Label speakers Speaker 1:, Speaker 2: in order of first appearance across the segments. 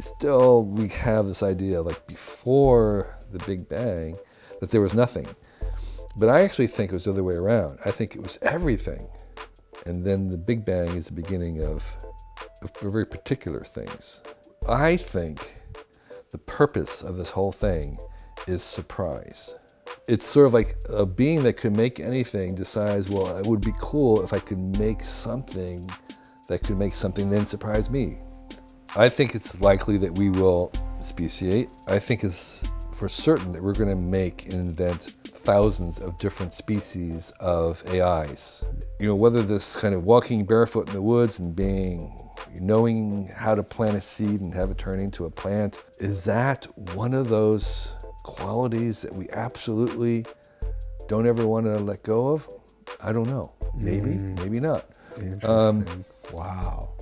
Speaker 1: still we have this idea like before the Big Bang that there was nothing. But I actually think it was the other way around. I think it was everything. And then the Big Bang is the beginning of, of very particular things. I think the purpose of this whole thing is surprise. It's sort of like a being that could make anything decides, well, it would be cool if I could make something that could make something then surprise me. I think it's likely that we will speciate. I think it's for certain that we're going to make and invent thousands of different species of AIs. You know, whether this kind of walking barefoot in the woods and being, knowing how to plant a seed and have it turn into a plant, is that one of those qualities that we absolutely don't ever want to let go of? I don't know. Maybe, mm. maybe not.
Speaker 2: Um, wow.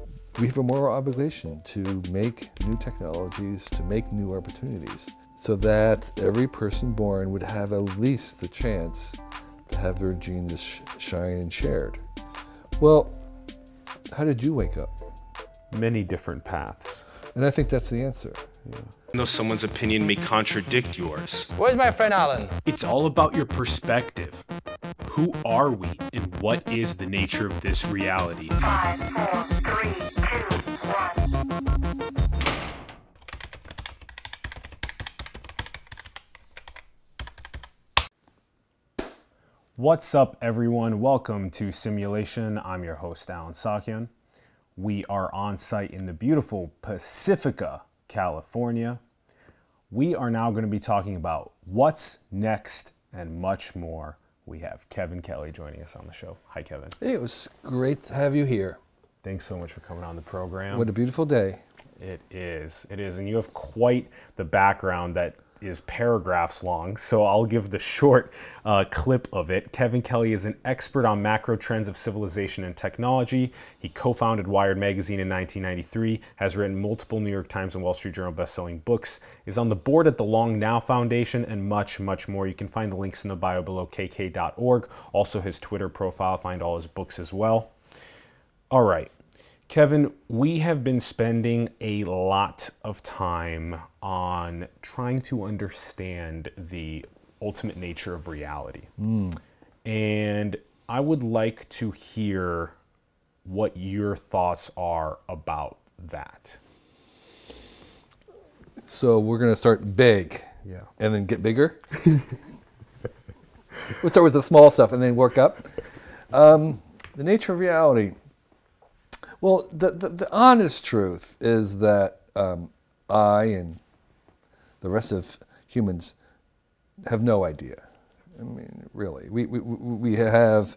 Speaker 1: We have a moral obligation to make new technologies, to make new opportunities, so that every person born would have at least the chance to have their genes shine and shared. Well, how did you wake up?
Speaker 2: Many different paths.
Speaker 1: And I think that's the answer.
Speaker 3: Yeah. Though someone's opinion may contradict yours.
Speaker 4: Where's my friend Allen?
Speaker 3: It's all about your perspective. Who are we, and what is the nature of this reality? Five, four, three,
Speaker 2: What's up, everyone? Welcome to Simulation. I'm your host, Allen Saakyan. We are on site in the beautiful Pacifica, California. We are now going to be talking about what's next and much more. We have Kevin Kelly joining us on the show. Hi, Kevin.
Speaker 1: Hey, it was great to have you here.
Speaker 2: Thanks so much for coming on the program.
Speaker 1: What a beautiful day.
Speaker 2: It is. It is. And you have quite the background that is paragraphs long, so I'll give the short uh, clip of it. Kevin Kelly is an expert on macro trends of civilization and technology. He co founded Wired Magazine in 1993, has written multiple New York Times and Wall Street Journal best-selling books, is on the board at the Long Now Foundation, and much, much more. You can find the links in the bio below kk.org. Also, his Twitter profile, find all his books as well. All right. Kevin, we have been spending a lot of time on trying to understand the ultimate nature of reality. Mm. And I would like to hear what your thoughts are about that.
Speaker 1: So we're going to start big.
Speaker 2: Yeah.
Speaker 1: And then get bigger. we'll start with the small stuff and then work up. Um, the nature of reality. Well, the, the, the honest truth is that um, I and the rest of humans have no idea. I mean, really, we, we, we have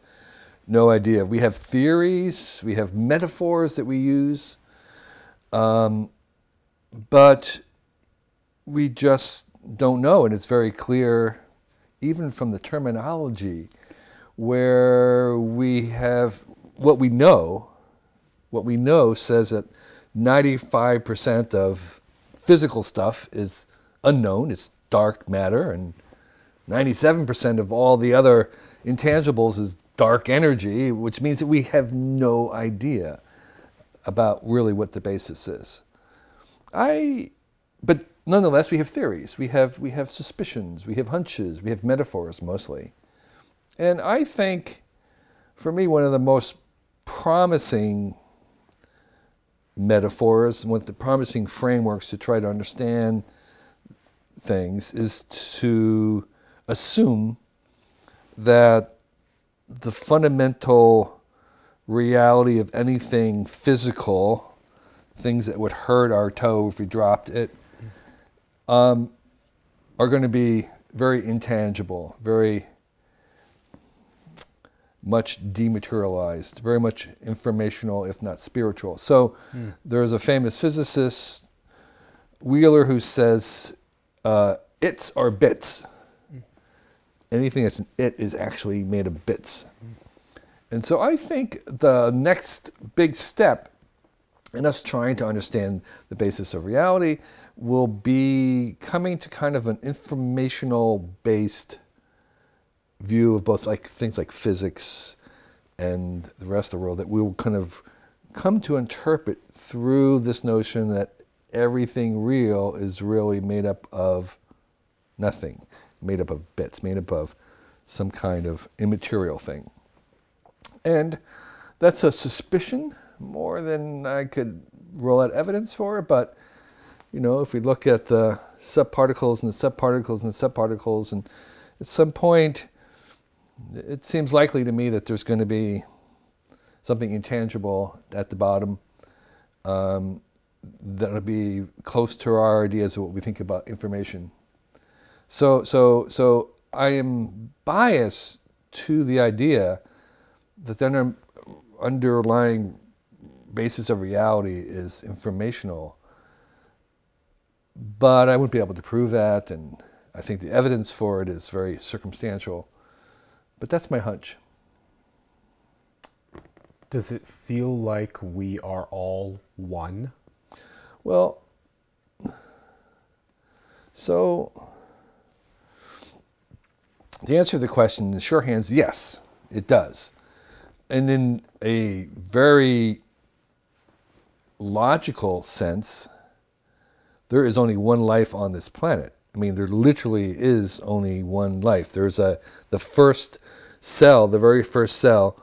Speaker 1: no idea. We have theories, we have metaphors that we use, um, but we just don't know. And it's very clear, even from the terminology, where we have what we know what we know says that 95% of physical stuff is unknown, it's dark matter, and 97% of all the other intangibles is dark energy, which means that we have no idea about really what the basis is. I, but nonetheless, we have theories, we have, we have suspicions, we have hunches, we have metaphors mostly. And I think, for me, one of the most promising metaphors, and with the promising frameworks to try to understand things is to assume that the fundamental reality of anything physical, things that would hurt our toe if we dropped it, um, are going to be very intangible, very much dematerialized, very much informational, if not spiritual. So mm. there's a famous physicist, Wheeler, who says uh, its are bits. Mm. Anything that's an it is actually made of bits. Mm. And so I think the next big step in us trying to understand the basis of reality will be coming to kind of an informational based view of both like things like physics and the rest of the world that we will kind of come to interpret through this notion that everything real is really made up of nothing, made up of bits, made up of some kind of immaterial thing. And that's a suspicion more than I could roll out evidence for, but you know, if we look at the subparticles and the subparticles and the subparticles, and at some point, it seems likely to me that there's going to be something intangible at the bottom um, that'll be close to our ideas of what we think about information. So, so, so I am biased to the idea that the under, underlying basis of reality is informational, but I wouldn't be able to prove that, and I think the evidence for it is very circumstantial. But that's my hunch.
Speaker 2: Does it feel like we are all one?
Speaker 1: Well, so the answer to the question in the short hands, yes, it does. And in a very logical sense, there is only one life on this planet. I mean, there literally is only one life. There's a the first cell, the very first cell,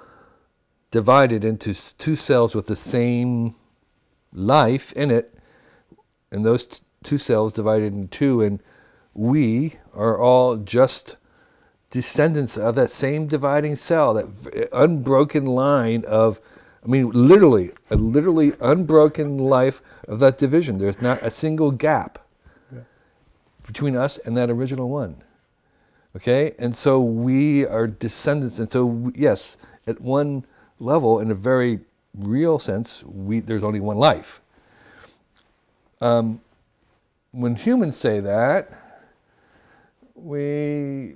Speaker 1: divided into two cells with the same life in it, and those t- two cells divided in two, and we are all just descendants of that same dividing cell, that unbroken line of, I mean, literally, a literally unbroken life of that division. There's not a single gap yeah. between us and that original one. Okay? And so we are descendants. And so, yes, at one level, in a very real sense, we, there's only one life. Um, when humans say that, we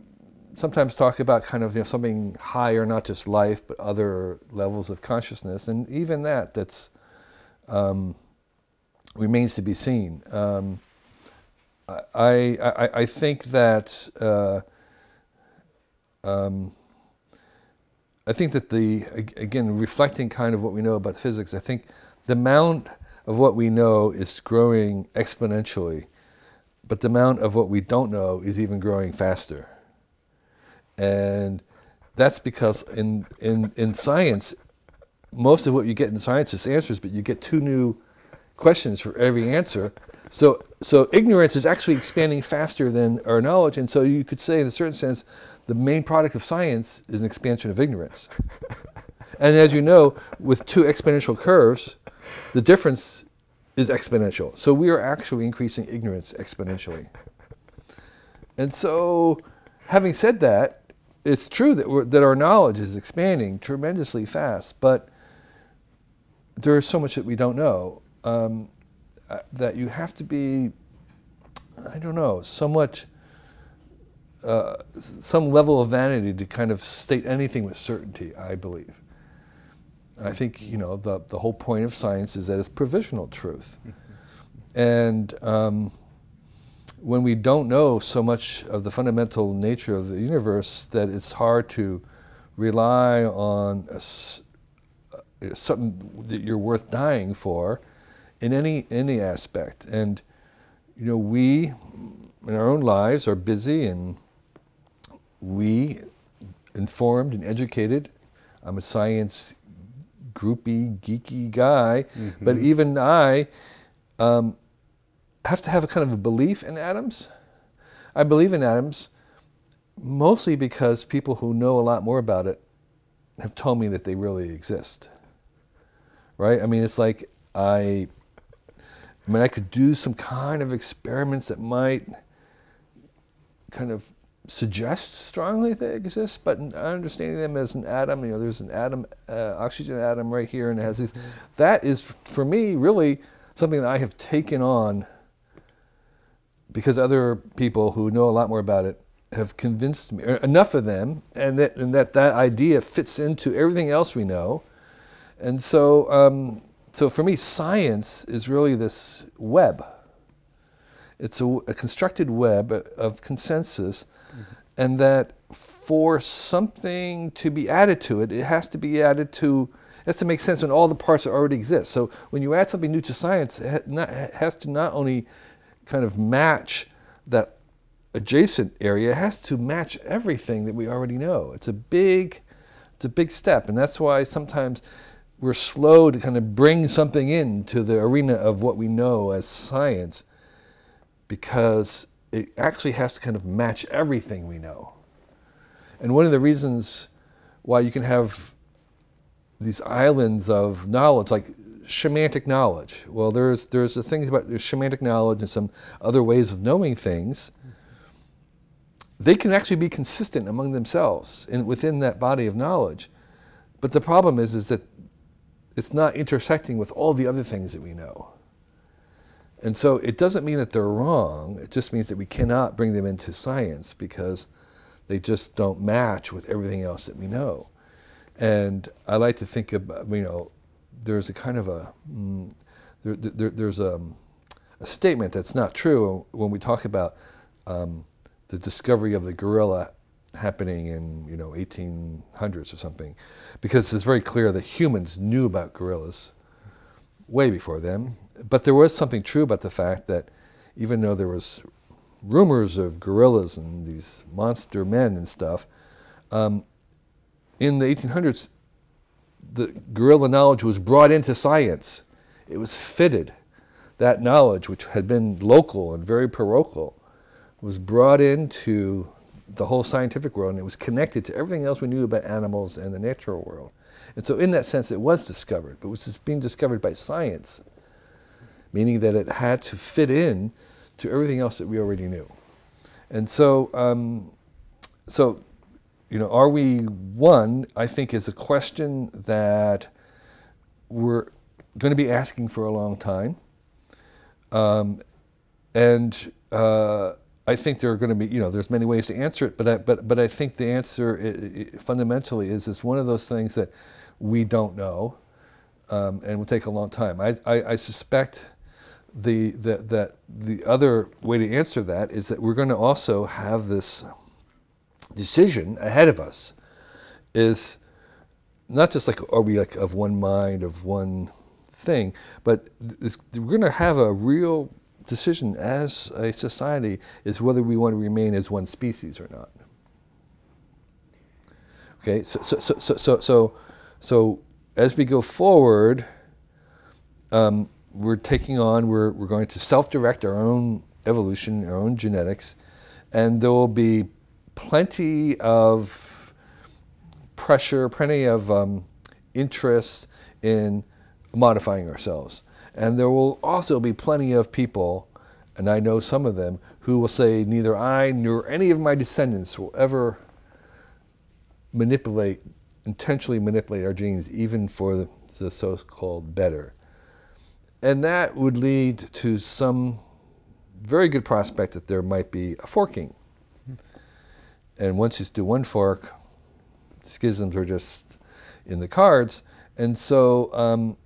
Speaker 1: sometimes talk about kind of you know, something higher, not just life, but other levels of consciousness, and even that that's um, remains to be seen. Um, I, I, I think that uh, um, I think that the again reflecting kind of what we know about physics, I think the amount of what we know is growing exponentially, but the amount of what we don't know is even growing faster. And that's because in, in, in science, most of what you get in science is answers, but you get two new questions for every answer. So, so ignorance is actually expanding faster than our knowledge. And so you could say, in a certain sense, the main product of science is an expansion of ignorance. and as you know, with two exponential curves, the difference is exponential. So we are actually increasing ignorance exponentially. And so, having said that, it's true that, that our knowledge is expanding tremendously fast, but there is so much that we don't know um, uh, that you have to be, I don't know, somewhat, uh, some level of vanity to kind of state anything with certainty, I believe. I think, you know, the, the whole point of science is that it's provisional truth. And um, when we don't know so much of the fundamental nature of the universe that it's hard to rely on a, uh, something that you're worth dying for in any any aspect and you know we in our own lives are busy and we informed and educated i'm a science groupy geeky guy mm-hmm. but even i um, have to have a kind of a belief in atoms. I believe in atoms mostly because people who know a lot more about it have told me that they really exist. Right? I mean, it's like I, I mean, I could do some kind of experiments that might kind of suggest strongly they exist, but understanding them as an atom, you know, there's an atom, uh, oxygen atom right here, and it has these. That is, for me, really something that I have taken on because other people who know a lot more about it have convinced me, enough of them, and that, and that that idea fits into everything else we know. And so, um, so for me, science is really this web. It's a, a constructed web of consensus. And that for something to be added to it, it has to be added to has to make sense when all the parts already exist. So when you add something new to science, it it has to not only kind of match that adjacent area, it has to match everything that we already know. It's a big, it's a big step, and that's why sometimes we're slow to kind of bring something into the arena of what we know as science, because it actually has to kind of match everything we know. And one of the reasons why you can have these islands of knowledge, like semantic knowledge. Well, there's there's the things about there's semantic knowledge and some other ways of knowing things. They can actually be consistent among themselves and within that body of knowledge. But the problem is is that it's not intersecting with all the other things that we know. And so it doesn't mean that they're wrong. It just means that we cannot bring them into science because they just don't match with everything else that we know. And I like to think about, you know, there's a kind of a, mm, there, there, there's a, a, statement that's not true when we talk about um, the discovery of the gorilla happening in, you know, 1800s or something. Because it's very clear that humans knew about gorillas way before them. But there was something true about the fact that even though there was rumors of gorillas and these monster men and stuff, um, in the 1800s, the gorilla knowledge was brought into science. It was fitted. That knowledge, which had been local and very parochial, was brought into the whole scientific world and it was connected to everything else we knew about animals and the natural world. And so, in that sense, it was discovered, but it was being discovered by science, meaning that it had to fit in to everything else that we already knew. And so, um, so you know, are we one? I think is a question that we're going to be asking for a long time, um, and uh, I think there are going to be, you know, there's many ways to answer it, but I, but but I think the answer it, it fundamentally is it's one of those things that we don't know, um, and will take a long time. I I, I suspect the, the that the other way to answer that is that we're going to also have this decision ahead of us is not just like are we like of one mind of one thing, but this, we're going to have a real decision as a society is whether we want to remain as one species or not. Okay, so so so so so so, so as we go forward, um, we're taking on we're we're going to self-direct our own evolution, our own genetics, and there will be plenty of pressure, plenty of um, interest in modifying ourselves. And there will also be plenty of people, and I know some of them, who will say neither I nor any of my descendants will ever manipulate, intentionally manipulate our genes, even for the so called better. And that would lead to some very good prospect that there might be a forking and once you do one fork, schisms are just in the cards. And so, um,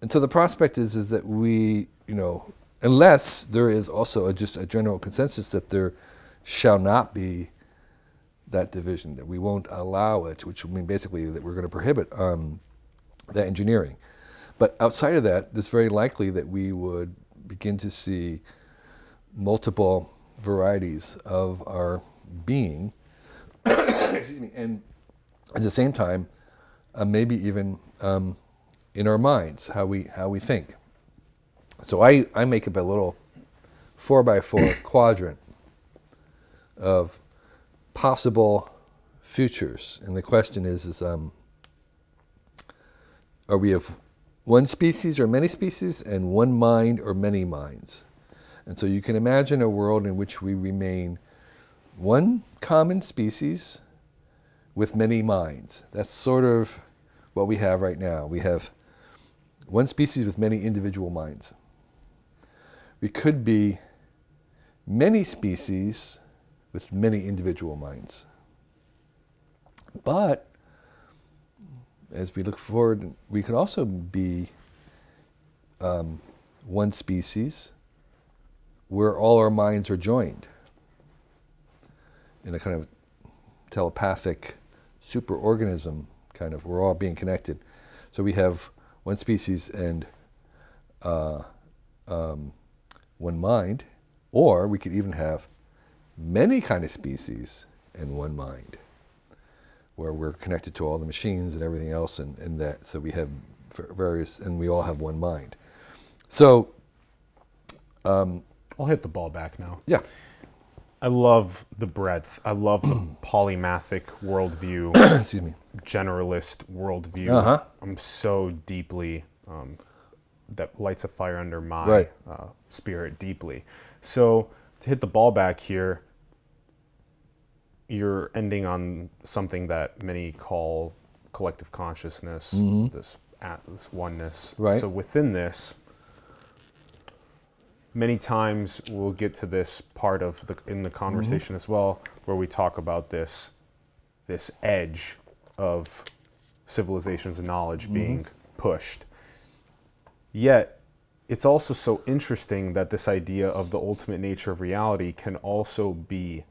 Speaker 1: and so the prospect is is that we, you know, unless there is also a, just a general consensus that there shall not be that division, that we won't allow it, which would mean basically that we're going to prohibit um, that engineering. But outside of that, it's very likely that we would begin to see multiple varieties of our being, excuse me, and at the same time, uh, maybe even um, in our minds, how we how we think. So I, I make up a little four by four quadrant of possible futures, and the question is is um, are we of one species or many species, and one mind or many minds? And so you can imagine a world in which we remain one common species with many minds. That's sort of what we have right now. We have one species with many individual minds. We could be many species with many individual minds. But as we look forward, we could also be um, one species where all our minds are joined in a kind of telepathic superorganism kind of we're all being connected. So we have one species and uh, um, one mind, or we could even have many kind of species and one mind, where we're connected to all the machines and everything else, and, and that. So we have various, and we all have one mind. So
Speaker 2: I'll hit the ball back now.
Speaker 1: yeah,
Speaker 2: I love the breadth. I love the polymathic worldview,
Speaker 1: excuse me.
Speaker 2: generalist worldview.
Speaker 1: Uh-huh.
Speaker 2: I'm so deeply um, that lights a fire under my
Speaker 1: Right.
Speaker 2: uh, spirit deeply. So to hit the ball back here, you're ending on something that many call collective consciousness, this at this oneness.
Speaker 1: Mm-hmm. Right.
Speaker 2: So within this, many times we'll get to this part of the in the conversation as well, where we talk about this this edge of civilizations and knowledge being pushed. Yet, it's also so interesting that this idea of the ultimate nature of reality can also be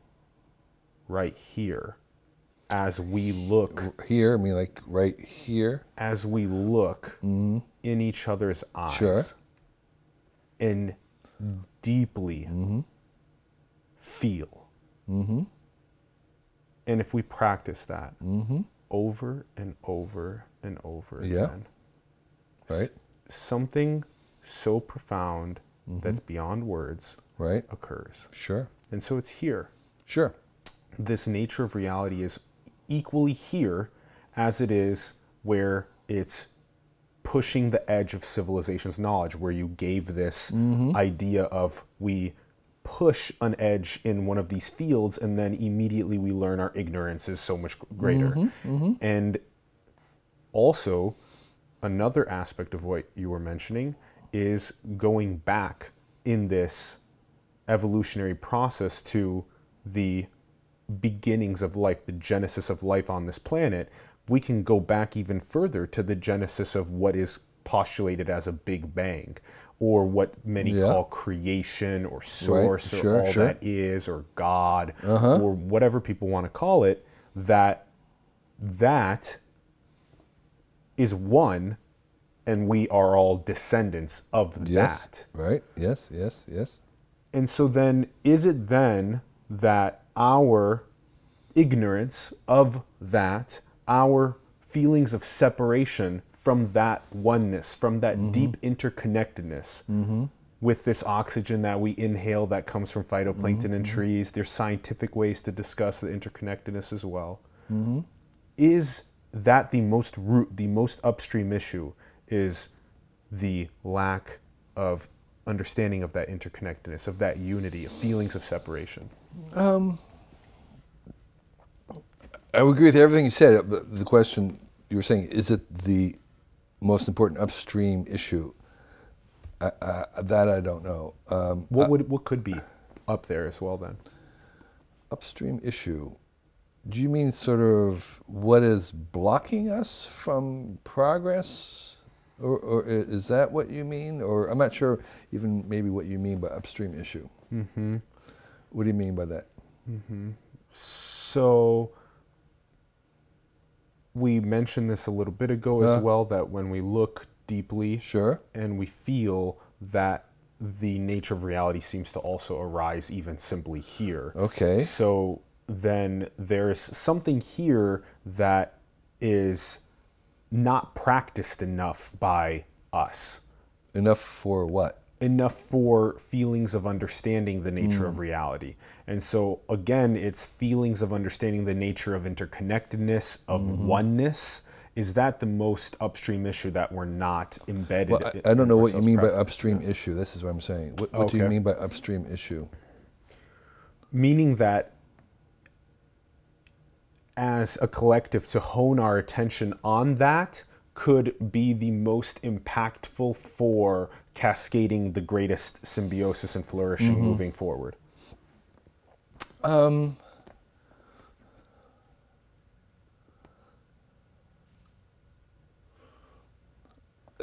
Speaker 2: right here as we look
Speaker 1: Here, I mean, like right here.
Speaker 2: as we look in each other's eyes
Speaker 1: Sure.
Speaker 2: and deeply feel. Mm-hmm. And if we practice that mm-hmm. over and over and over
Speaker 1: Yeah.
Speaker 2: again,
Speaker 1: Right,
Speaker 2: something so profound that's beyond words
Speaker 1: right.
Speaker 2: occurs.
Speaker 1: Sure,
Speaker 2: And so it's here.
Speaker 1: sure.
Speaker 2: This nature of reality is equally here as it is where it's pushing the edge of civilization's knowledge, where you gave this mm-hmm. idea of we push an edge in one of these fields and then immediately we learn our ignorance is so much greater. Mm-hmm, mm-hmm. And also, another aspect of what you were mentioning is going back in this evolutionary process to the beginnings of life, the genesis of life on this planet, we can go back even further to the genesis of what is postulated as a big bang or what many
Speaker 1: Yeah.
Speaker 2: call creation or source or
Speaker 1: sure,
Speaker 2: all
Speaker 1: sure.
Speaker 2: that is or god uh-huh. or whatever people want to call it that that is one and we are all descendants of
Speaker 1: Yes.
Speaker 2: that
Speaker 1: Right. Yes. Yes. Yes.
Speaker 2: and so then, is it then that our ignorance of that, our feelings of separation from that oneness, from that mm-hmm. deep interconnectedness mm-hmm. with this oxygen that we inhale that comes from phytoplankton and mm-hmm. trees, there's scientific ways to discuss the interconnectedness as well. Is that the most root, the most upstream issue? Is the lack of understanding of that interconnectedness, of that unity, of feelings of separation.
Speaker 1: I would agree with everything you said. But the question you were saying is it the most important upstream issue? I, I, that I don't know. Um,
Speaker 2: What would what could be up there as well then?
Speaker 1: upstream issue. Do you mean sort of what is blocking us from progress? Or, or is that what you mean? Or I'm not sure even maybe what you mean by upstream issue. Mm-hmm. What do you mean by that?
Speaker 2: So we mentioned this a little bit ago as
Speaker 1: Uh.
Speaker 2: well that when we look deeply
Speaker 1: Sure.
Speaker 2: and we feel that the nature of reality seems to also arise even simply here.
Speaker 1: Okay.
Speaker 2: So then there's something here that is not practiced enough by us.
Speaker 1: Enough for what?
Speaker 2: enough for feelings of understanding the nature of mm. reality. And so again, it's feelings of understanding the nature of interconnectedness, of mm-hmm. oneness. Is that the most upstream issue that we're not embedded?
Speaker 1: Well,
Speaker 2: in-
Speaker 1: I, I don't know what you mean by
Speaker 2: prac-
Speaker 1: upstream issue. This is what I'm saying. What, what do you mean by upstream issue?
Speaker 2: meaning that as a collective to hone our attention on that could be the most impactful for cascading the greatest symbiosis and flourishing moving forward.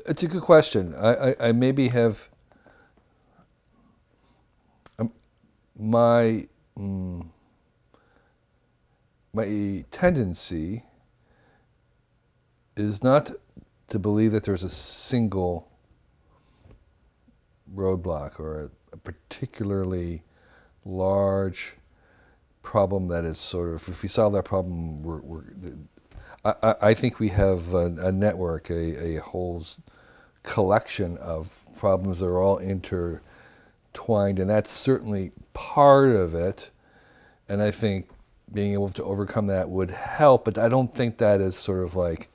Speaker 1: It's a good question. I, I, I maybe have um, my mm, my tendency is not to believe that there's a single roadblock or a, a particularly large problem that is sort of if we solve that problem we're, we're I, I, think we have a, a network a, a whole collection of problems that are all intertwined and that's certainly part of it. And I think being able to overcome that would help but I don't think that is sort of like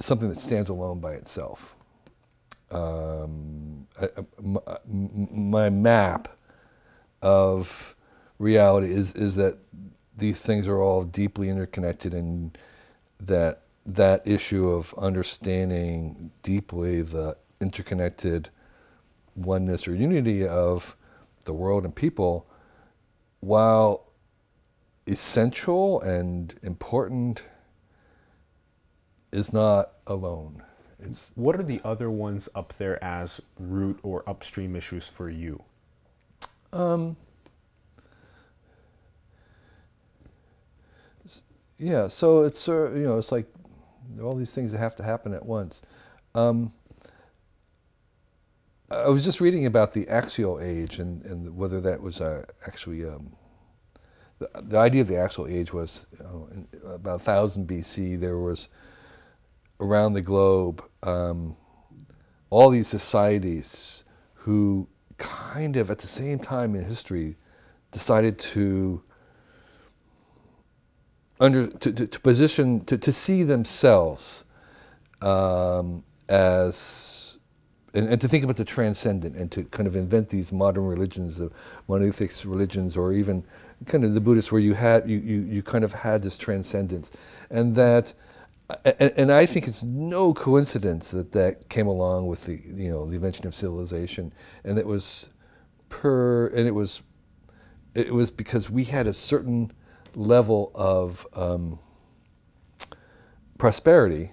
Speaker 1: something that stands alone by itself. Um, I- I- m- my map of reality is is that these things are all deeply interconnected, and that that issue of understanding deeply the interconnected oneness or unity of the world and people, while essential and important is not alone. It's
Speaker 2: What are the other ones up there as root or upstream issues for you?
Speaker 1: yeah. So it's uh, you know it's like all these things that have to happen at once. Um, I was just reading about the axial age and, and whether that was uh, actually um, the, the idea of the axial age was you know, in about 1000 BC there was around the globe um, all these societies who kind of at the same time in history decided to under to, to, to position to, to see themselves um, as and, and to think about the transcendent and to kind of invent these modern religions of monolithic religions or even kind of the Buddhists where you had you, you, you kind of had this transcendence. And that and, and I think it's no coincidence that that came along with the you know the invention of civilization. And it was per and it was it was because we had a certain level of um, prosperity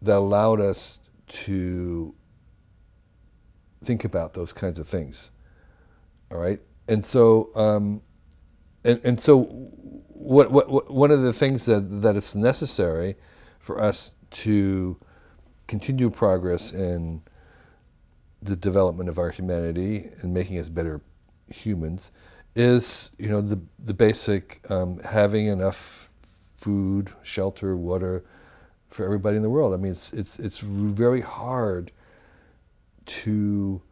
Speaker 1: that allowed us to think about those kinds of things. All right, and so um, and and so what, what what one of the things that that is necessary for us to continue progress in the development of our humanity and making us better humans is you know the the basic um, having enough food, shelter, water for everybody in the world. I mean, it's it's it's very hard to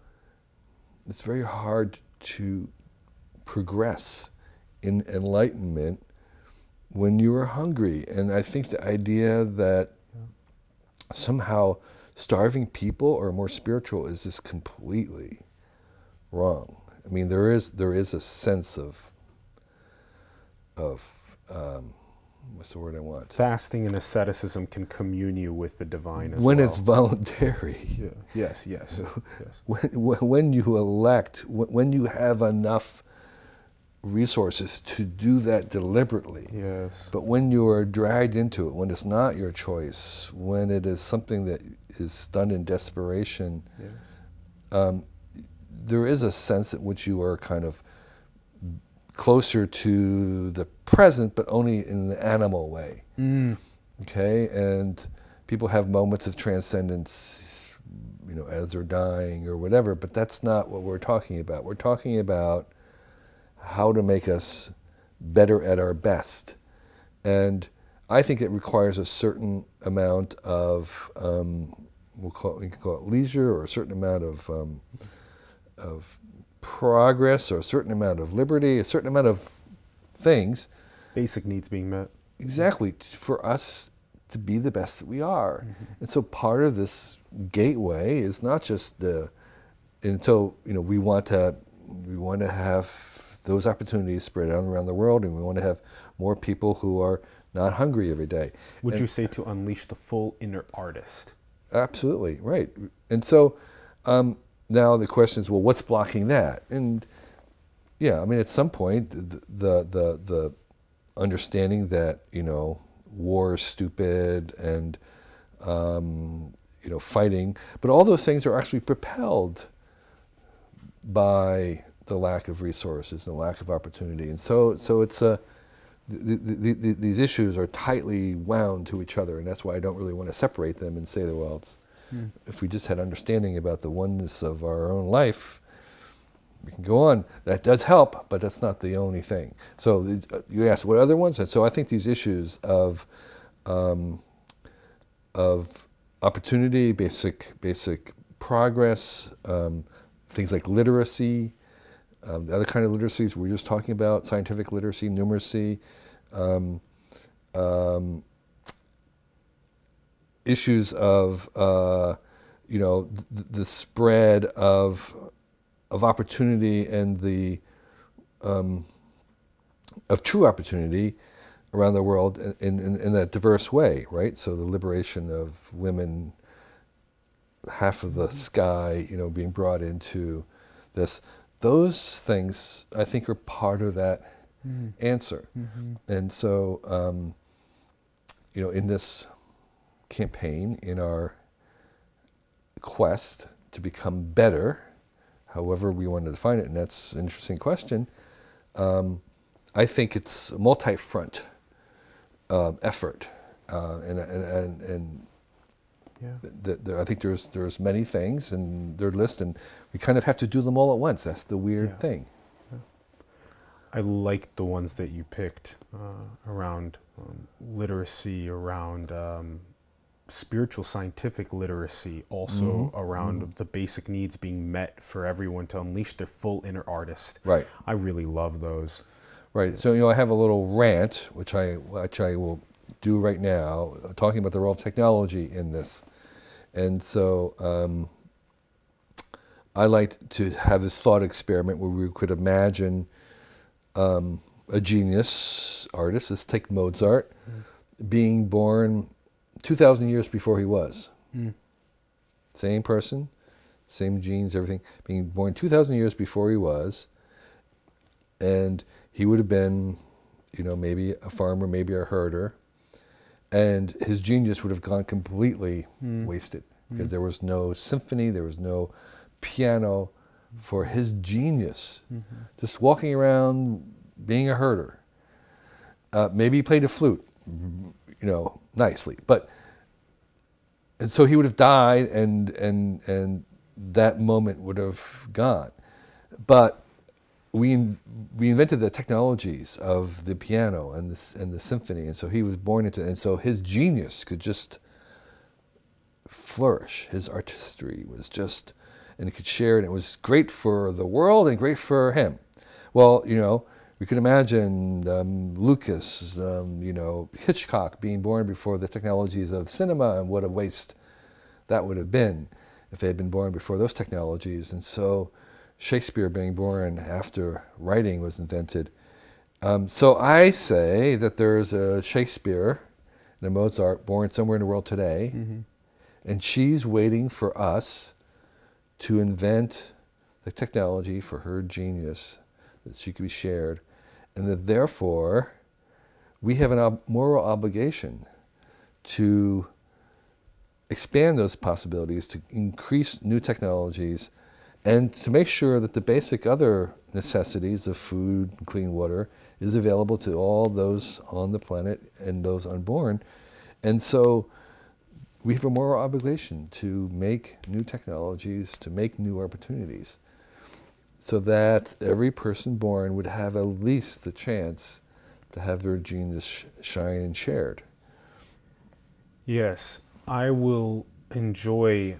Speaker 1: it's very hard to progress in enlightenment when you are hungry. And I think the idea that somehow starving people are more spiritual is just completely wrong. I mean, there is there is a sense of of um, what's the word I want
Speaker 2: Fasting and asceticism can commune you with the divine as
Speaker 1: when
Speaker 2: well.
Speaker 1: it's voluntary.
Speaker 2: yeah. yes, yes, yes.
Speaker 1: when, when when you elect, when when you have enough resources to do that deliberately.
Speaker 2: Yes.
Speaker 1: But when you are dragged into it, when it's not your choice, when it is something that is done in desperation, um, there is a sense in which you are kind of closer to the present, but only in an animal way. Okay, and people have moments of transcendence, you know, as they're dying or whatever. But that's not what we're talking about. We're talking about how to make us better at our best, and I think it requires a certain amount of um, we'll call it, we can call it leisure or a certain amount of um, of progress or a certain amount of liberty, a certain amount of things
Speaker 2: Basic needs being met.
Speaker 1: exactly for us to be the best that we are. And so part of this gateway is not just the and so you know we want to we want to have those opportunities spread out around the world and we want to have more people who are not hungry every day.
Speaker 2: Would
Speaker 1: And-
Speaker 2: you say to unleash the full inner artist?
Speaker 1: Absolutely right. And so um, now the question is, well, what's blocking that? And yeah, I mean, at some point, the the the, understanding that you know war is stupid and um, you know fighting, but all those things are actually propelled by the lack of resources and the lack of opportunity. And so so it's a the, the, the, these issues are tightly wound to each other, and that's why I don't really want to separate them and say well, it's, if we just had understanding about the oneness of our own life, we can go on. That does help, but that's not the only thing. So uh, you asked what other ones, and so I think these issues of um, of opportunity, basic basic progress, um, things like literacy, um, the other kind of literacies we were just talking about, scientific literacy, numeracy, um, um, issues of uh, you know th- the spread of of opportunity and the um, of true opportunity around the world in, in, in that diverse way, right? So the liberation of women, half of the sky, you know, being brought into this. Those things, I think, are part of that answer. And so, um, you know, in this campaign, in our quest to become better, however we want to define it, and that's an interesting question, um, I think it's a multi-front um, effort, uh, and, and, and, and
Speaker 2: Yeah.
Speaker 1: I think there's there's many things and their list, and we kind of have to do them all at once. That's the weird
Speaker 2: Yeah.
Speaker 1: thing.
Speaker 2: I like the ones that you picked uh, around um, literacy, around um, spiritual scientific literacy, also around the basic needs being met for everyone to unleash their full inner artist.
Speaker 1: Right.
Speaker 2: I really love those.
Speaker 1: Right. So you know, I have a little rant, which I which I will do right now, talking about the role of technology in this, and so um, I like to have this thought experiment where we could imagine um, a genius artist. Let's take Mozart, being born two thousand years before he was. Hmm. Same person, same genes, everything. Being born two thousand years before he was, and he would have been, you know, maybe a farmer, maybe a herder, and his genius would have gone completely hmm. wasted hmm. because there was no symphony, there was no piano for his genius. Mm-hmm. Just walking around being a herder. Uh, maybe he played a flute, you know, nicely, but and so he would have died, and and and that moment would have gone. But we we invented the technologies of the piano and the and the symphony, and so he was born into, and so his genius could just flourish. His artistry was just, and he could share, and it was great for the world and great for him. Well, you know, we could imagine um, Lucas, um, you know, Hitchcock being born before the technologies of cinema, and what a waste that would have been if they had been born before those technologies. And so, Shakespeare being born after writing was invented. Um, so I say that there's a Shakespeare and a Mozart born somewhere in the world today, and she's waiting for us to invent the technology for her genius that she could be shared, and that therefore we have a ob- moral obligation to expand those possibilities, to increase new technologies, and to make sure that the basic other necessities of food and clean water is available to all those on the planet and those unborn. And so we have a moral obligation to make new technologies, to make new opportunities, so that every person born would have at least the chance to have their genius sh- shine and shared.
Speaker 2: Yes, I will enjoy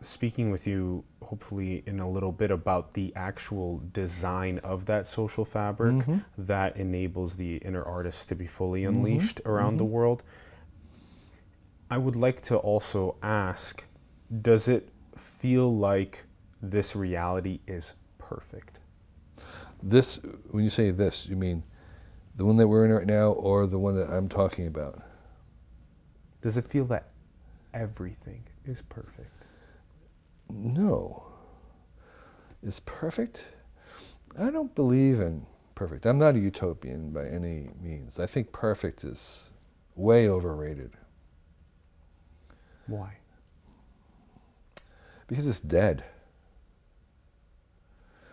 Speaker 2: speaking with you, hopefully, in a little bit about the actual design of that social fabric mm-hmm. that enables the inner artist to be fully mm-hmm. unleashed around the mm-hmm. world. I would like to also ask Does it feel like this reality is perfect?
Speaker 1: This, when you say this, you mean the one that we're in right now or the one that I'm talking about?
Speaker 2: Does it feel that everything is perfect?
Speaker 1: No. Is perfect? I don't believe in perfect. I'm not a utopian by any means. I think perfect is way overrated
Speaker 2: Why?
Speaker 1: because it's dead.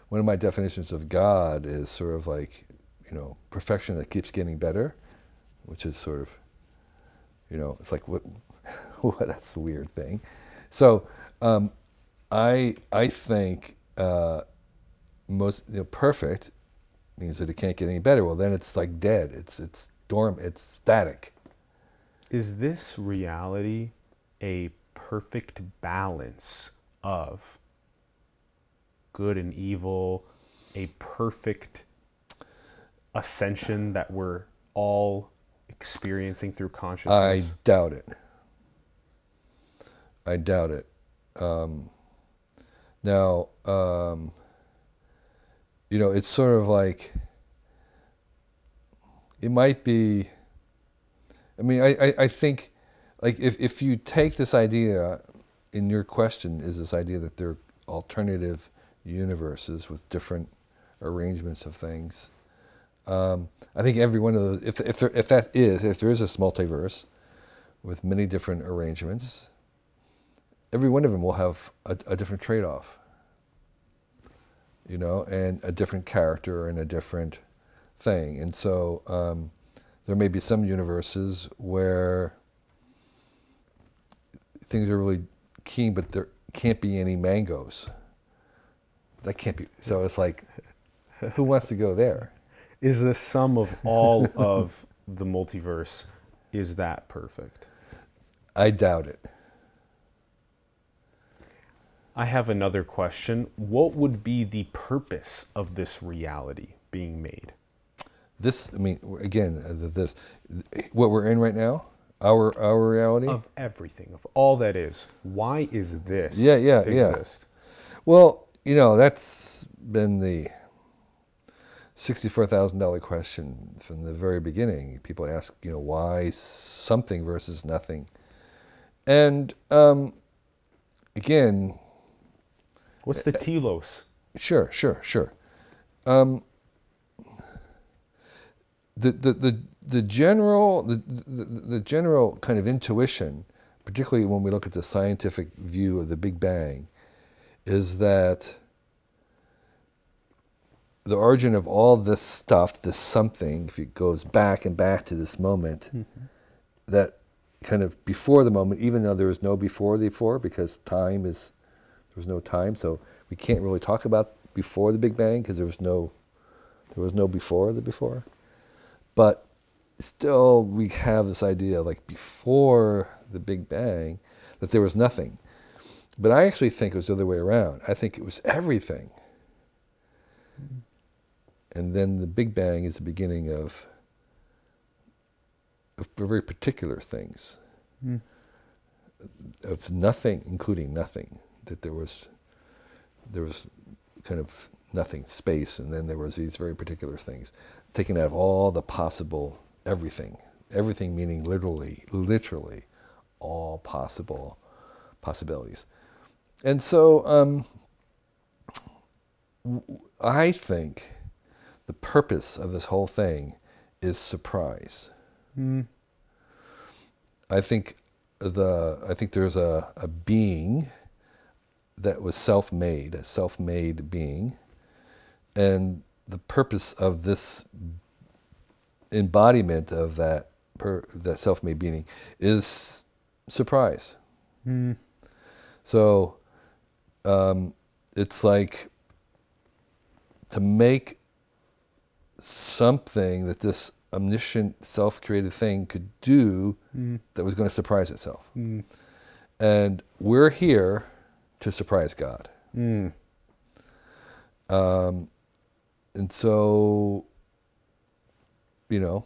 Speaker 1: One of my definitions of God is sort of like, you know, perfection that keeps getting better, which is sort of, you know, it's like what, that's a weird thing. So, um, I I think uh, most you know, perfect means that it can't get any better. Well, then it's like dead. It's it's dorm. It's static.
Speaker 2: Is this reality a perfect balance of good and evil, a perfect ascension that we're all experiencing through consciousness?
Speaker 1: I doubt it. I doubt it. Um, now, um, you know, it's sort of like it might be. I mean, I, I, I think, like, if, if you take this idea in your question, is this idea that there are alternative universes with different arrangements of things. Um, I think every one of those, if, if, there, if that is, if there is a multiverse with many different arrangements, every one of them will have a, a different trade off, you know, and a different character and a different thing. And so um, there may be some universes where things are really keen, but there can't be any mangoes. That can't be. So it's like, who wants to go there?
Speaker 2: Is the sum of all of the multiverse is that perfect?
Speaker 1: I doubt it.
Speaker 2: I have another question. What would be the purpose of this reality being made?
Speaker 1: This, I mean, again, uh, this, what we're in right now, our our reality.
Speaker 2: Of everything, of all that is. Why is this
Speaker 1: Yeah, yeah, yeah.
Speaker 2: exist?
Speaker 1: Well, you know, that's been the sixty-four thousand dollar question from the very beginning. People ask, you know, why something versus nothing, and um, again,
Speaker 2: What's the telos?
Speaker 1: Sure, sure, sure. Um, the, the, the, the general the, the, the general kind of intuition, particularly when we look at the scientific view of the Big Bang, is that the origin of all this stuff, this something, if it goes back and back to this moment, mm-hmm. that kind of before the moment, even though there was no before the before, because time is there was no time, so we can't really talk about before the Big Bang because there was no there was no before the before. But still, we have this idea like before the Big Bang that there was nothing. But I actually think it was the other way around. I think it was everything. And then the Big Bang is the beginning of, of very particular things. Hmm. Of nothing, including nothing. That there was there was kind of nothing, space, and then there was these very particular things, taken out of all the possible everything. Everything meaning literally, literally, all possible possibilities. And so um, I think the purpose of this whole thing is surprise. I think the I think there's a, a being that was self-made, a self-made being, and the purpose of this embodiment of that per, that self-made being is surprise. So um, it's like to make something that this omniscient self-created thing could do that was going to surprise itself. And we're here to surprise God. Um, and so, you know,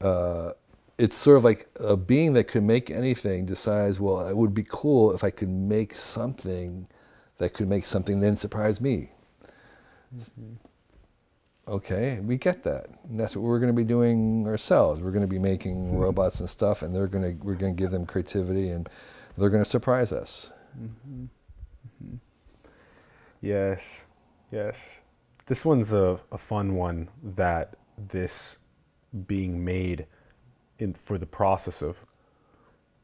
Speaker 1: uh, it's sort of like a being that could make anything decides, well, it would be cool if I could make something that could make something then surprise me. Mm-hmm. Okay, we get that. And that's what we're going to be doing ourselves. We're going to be making mm-hmm. robots and stuff, and they're going to we're going to give them creativity, and they're going to surprise us. Mm-hmm.
Speaker 2: Yes, yes. This one's a, a fun one that this being made in for the process of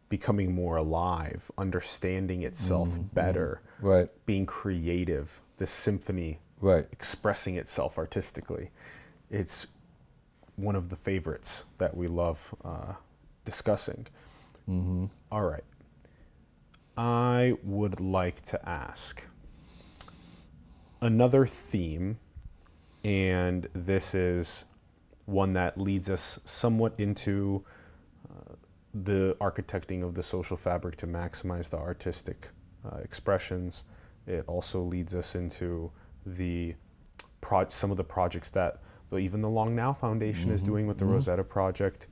Speaker 2: becoming more alive, understanding itself mm-hmm. better, mm-hmm.
Speaker 1: Right,
Speaker 2: being creative, this symphony
Speaker 1: right.
Speaker 2: expressing itself artistically. it's one of the favorites that we love uh, discussing. Mm-hmm. All right. I would like to ask another theme, and this is one that leads us somewhat into uh, the architecting of the social fabric to maximize the artistic uh, expressions. It also leads us into the some of the projects that the, even the Long Now Foundation is doing with the Rosetta Project.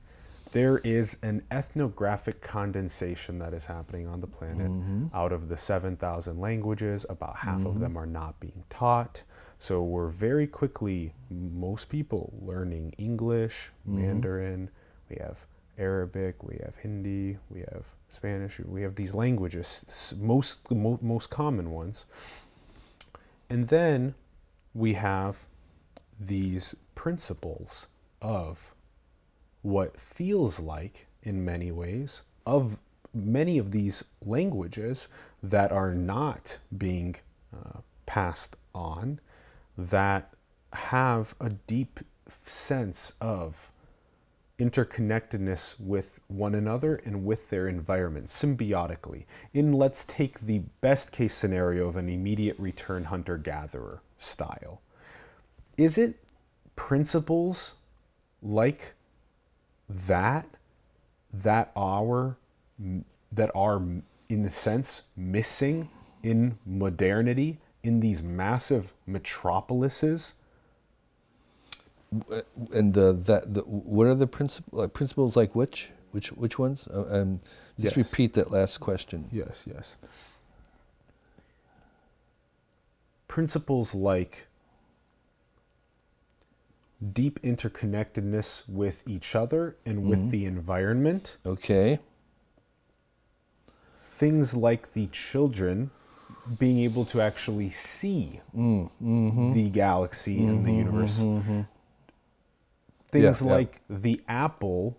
Speaker 2: There is an ethnographic condensation that is happening on the planet. Out of the 7,000 languages, about half of them are not being taught. So we're very quickly, most people learning English, Mandarin, we have Arabic, we have Hindi, we have Spanish, we have these languages, most, mo- most common ones. And then we have these principles of what feels like, in many ways, of many of these languages that are not being uh, passed on, that have a deep sense of interconnectedness with one another and with their environment symbiotically. In let's take the best case scenario of an immediate return hunter gatherer style. Is it principles like that that are that are in a sense missing in modernity in these massive metropolises
Speaker 1: And the that the what are the principles like principles like which which which ones? Uh, um, just
Speaker 2: Yes.
Speaker 1: repeat that last question.
Speaker 2: Yes, yes. Principles like deep interconnectedness with each other and with the environment,
Speaker 1: Okay.
Speaker 2: things like the children being able to actually see mm-hmm, the galaxy and the mm-hmm, universe. Mm-hmm, Things
Speaker 1: Yeah, yeah.
Speaker 2: like the apple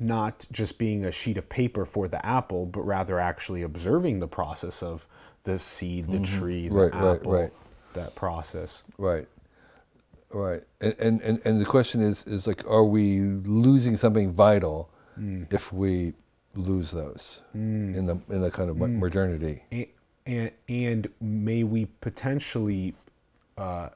Speaker 2: not just being a sheet of paper for the apple, but rather actually observing the process of the seed, the tree, the
Speaker 1: Right, right,
Speaker 2: apple,
Speaker 1: right.
Speaker 2: that process.
Speaker 1: Right. Right. And, and and and the question is is like are we losing something vital mm. if we lose those mm. in the in the kind of mo- mm. modernity?
Speaker 2: And, and, may we potentially uh,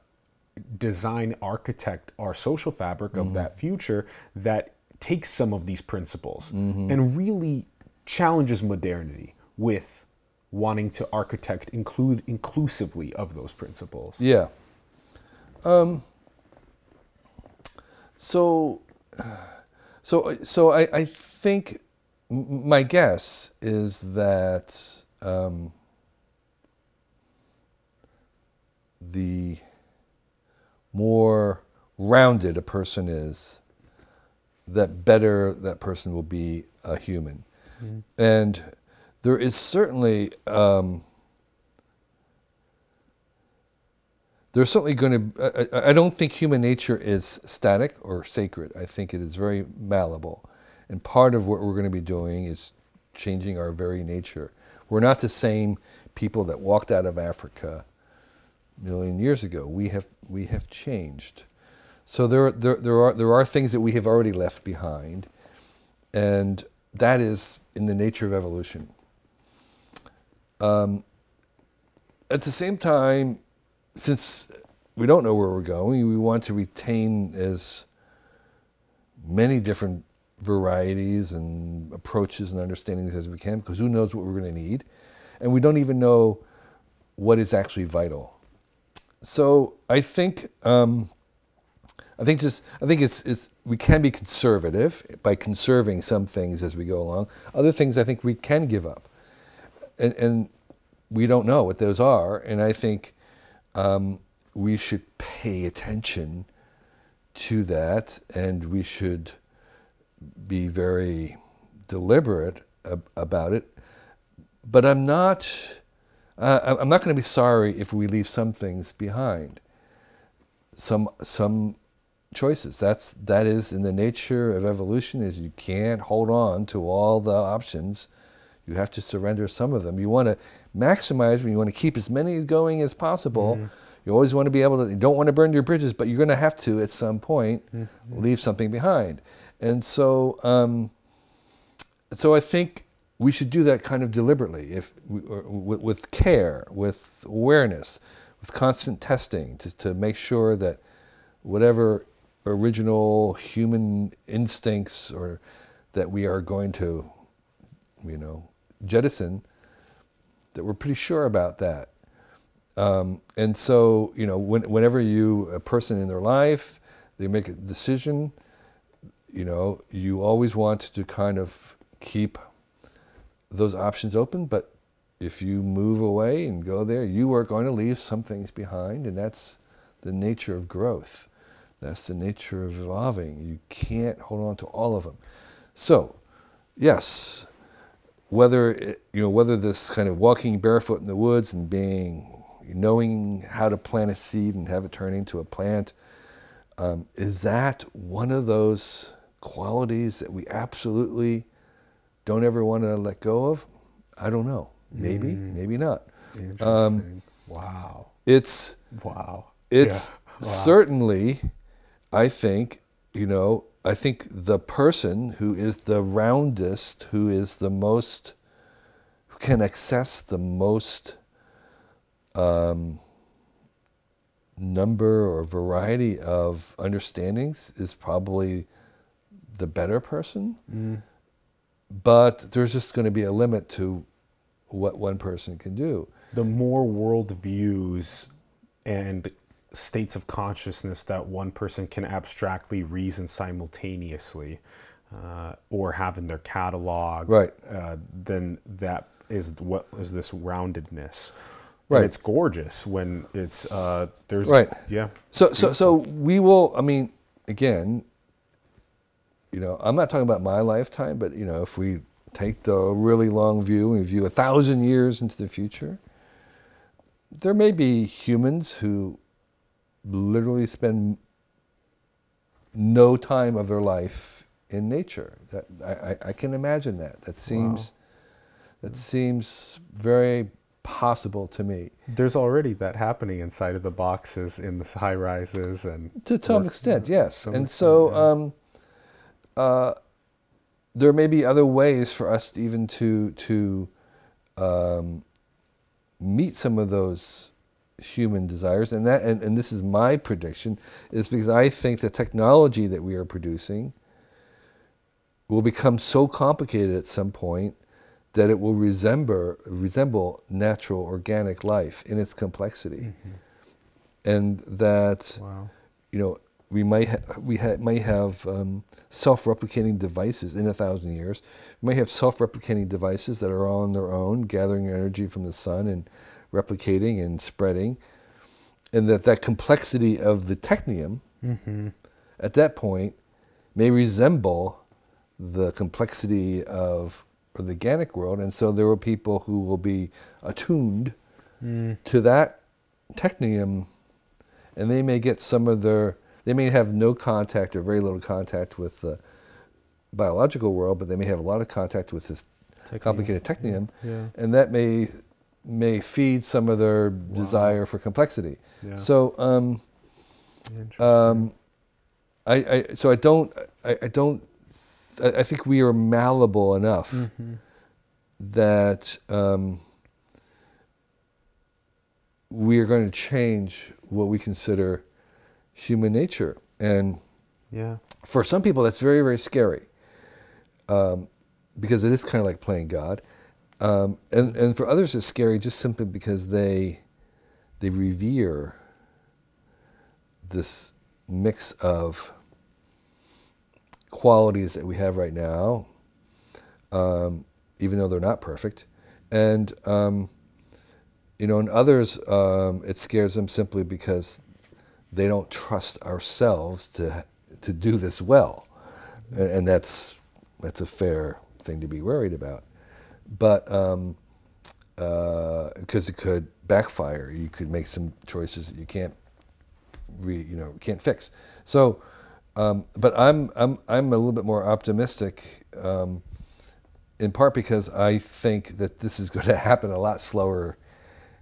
Speaker 2: design architect our social fabric of that future that takes some of these principles and really challenges modernity with wanting to architect include inclusively of those principles.
Speaker 1: Yeah. Um, so, so, so I, I think my guess is that um, the more rounded a person is, that better that person will be a human. And there is certainly. Um, there's certainly going to I, I don't think human nature is static or sacred i think it is very malleable and part of what we're going to be doing is changing our very nature we're not the same people that walked out of africa million years ago. We have we have changed. So there, there, there are there are things that we have already left behind and that is in the nature of evolution. Um, at the same time since we don't know where we're going, we want to retain as many different varieties and approaches and understandings as we can, because who knows what we're going to need, and we don't even know what is actually vital. So I think um, I think just I think it's it's we can be conservative by conserving some things as we go along. Other things I think we can give up, and and we don't know what those are. And I think um, we should pay attention to that, and we should be very deliberate ab- about it. But I'm not. Uh, I'm- not going to be sorry if we leave some things behind. Some some choices. That's that is in the nature of evolution. Is you can't hold on to all the options. You have to surrender some of them. You want to maximize when you want to keep as many going as possible. You always want to be able to. You don't want to burn your bridges, but you're going to have to at some point leave something behind. And so, um, so I think we should do that kind of deliberately, if with care, with awareness, with constant testing, to, to make sure that whatever original human instincts or that we are going to, you know, jettison, that we're pretty sure about that. Um, and so, you know, when, whenever you, a person in their life, they make a decision, you know, you always want to kind of keep those options open. But if you move away and go there, you are going to leave some things behind, and that's the nature of growth. That's the nature of evolving. You can't hold on to all of them. So, yes, whether it, you know whether this kind of walking barefoot in the woods and being knowing how to plant a seed and have it turn into a plant um, is that one of those qualities that we absolutely don't ever want to let go of? I don't know. Maybe,
Speaker 2: Mm.
Speaker 1: maybe not.
Speaker 2: Interesting.
Speaker 1: Um,
Speaker 2: wow.
Speaker 1: It's
Speaker 2: Wow.
Speaker 1: it's
Speaker 2: Yeah. Wow.
Speaker 1: certainly, I think, you know, I think the person who is the roundest, who is the most, who can access the most um, number or variety of understandings is probably the better person.
Speaker 2: Mm.
Speaker 1: But there's just going to be a limit to what one person can do.
Speaker 2: the more world views and states of consciousness that one person can abstractly reason simultaneously uh, or have in their catalog,
Speaker 1: Right.
Speaker 2: uh, then that is what is this roundedness.
Speaker 1: Right.
Speaker 2: And it's gorgeous when it's uh, there's
Speaker 1: Right.
Speaker 2: yeah
Speaker 1: So, so, so we will. I mean, again, you know, I'm not talking about my lifetime, but you know, if we take the really long view and view a thousand years into the future, there may be humans who literally spend no time of their life in nature. That I, I, can imagine that. That seems that seems very possible to me.
Speaker 2: There's already that happening inside of the boxes in the high rises and
Speaker 1: To some extent, yes.
Speaker 2: some
Speaker 1: and
Speaker 2: extent,
Speaker 1: so
Speaker 2: yeah.
Speaker 1: um, uh, there may be other ways for us even to to um, meet some of those human desires, and that and, and this is my prediction is because I think the technology that we are producing will become so complicated at some point that it will resemble resemble natural organic life in its complexity, and that
Speaker 2: wow.
Speaker 1: you know, we might ha- we ha- might have um, self-replicating devices in a thousand years. We might have self-replicating devices that are on their own, gathering energy from the sun and replicating and spreading, and that that complexity of the technium
Speaker 2: mm-hmm.
Speaker 1: at that point may resemble the complexity of the organic world, and so there will people who will be attuned
Speaker 2: Mm.
Speaker 1: to that technium, and they may get some of their. They may have no contact or very little contact with the biological world, but they may have a lot of contact with this complicated technium,
Speaker 2: yeah
Speaker 1: and that may may feed some of their desire for complexity.
Speaker 2: yeah
Speaker 1: So. Um, um, I, I so I don't I, I don't I, I think we are malleable enough
Speaker 2: Mhm.
Speaker 1: that um, we are going to change what we consider human nature, and
Speaker 2: yeah.
Speaker 1: for some people that's very very scary um, because it is kind of like playing God, um, and and for others it's scary just simply because they they revere this mix of qualities that we have right now, um, even though they're not perfect, and um, you know, in others um, it scares them simply because they don't trust ourselves to to do this well, and, that's that's a fair thing to be worried about, but because it could backfire, you could make some choices that you can't re, you know can't fix. So, um, but I'm I'm I'm a little bit more optimistic, um, in part because I think that this is going to happen a lot slower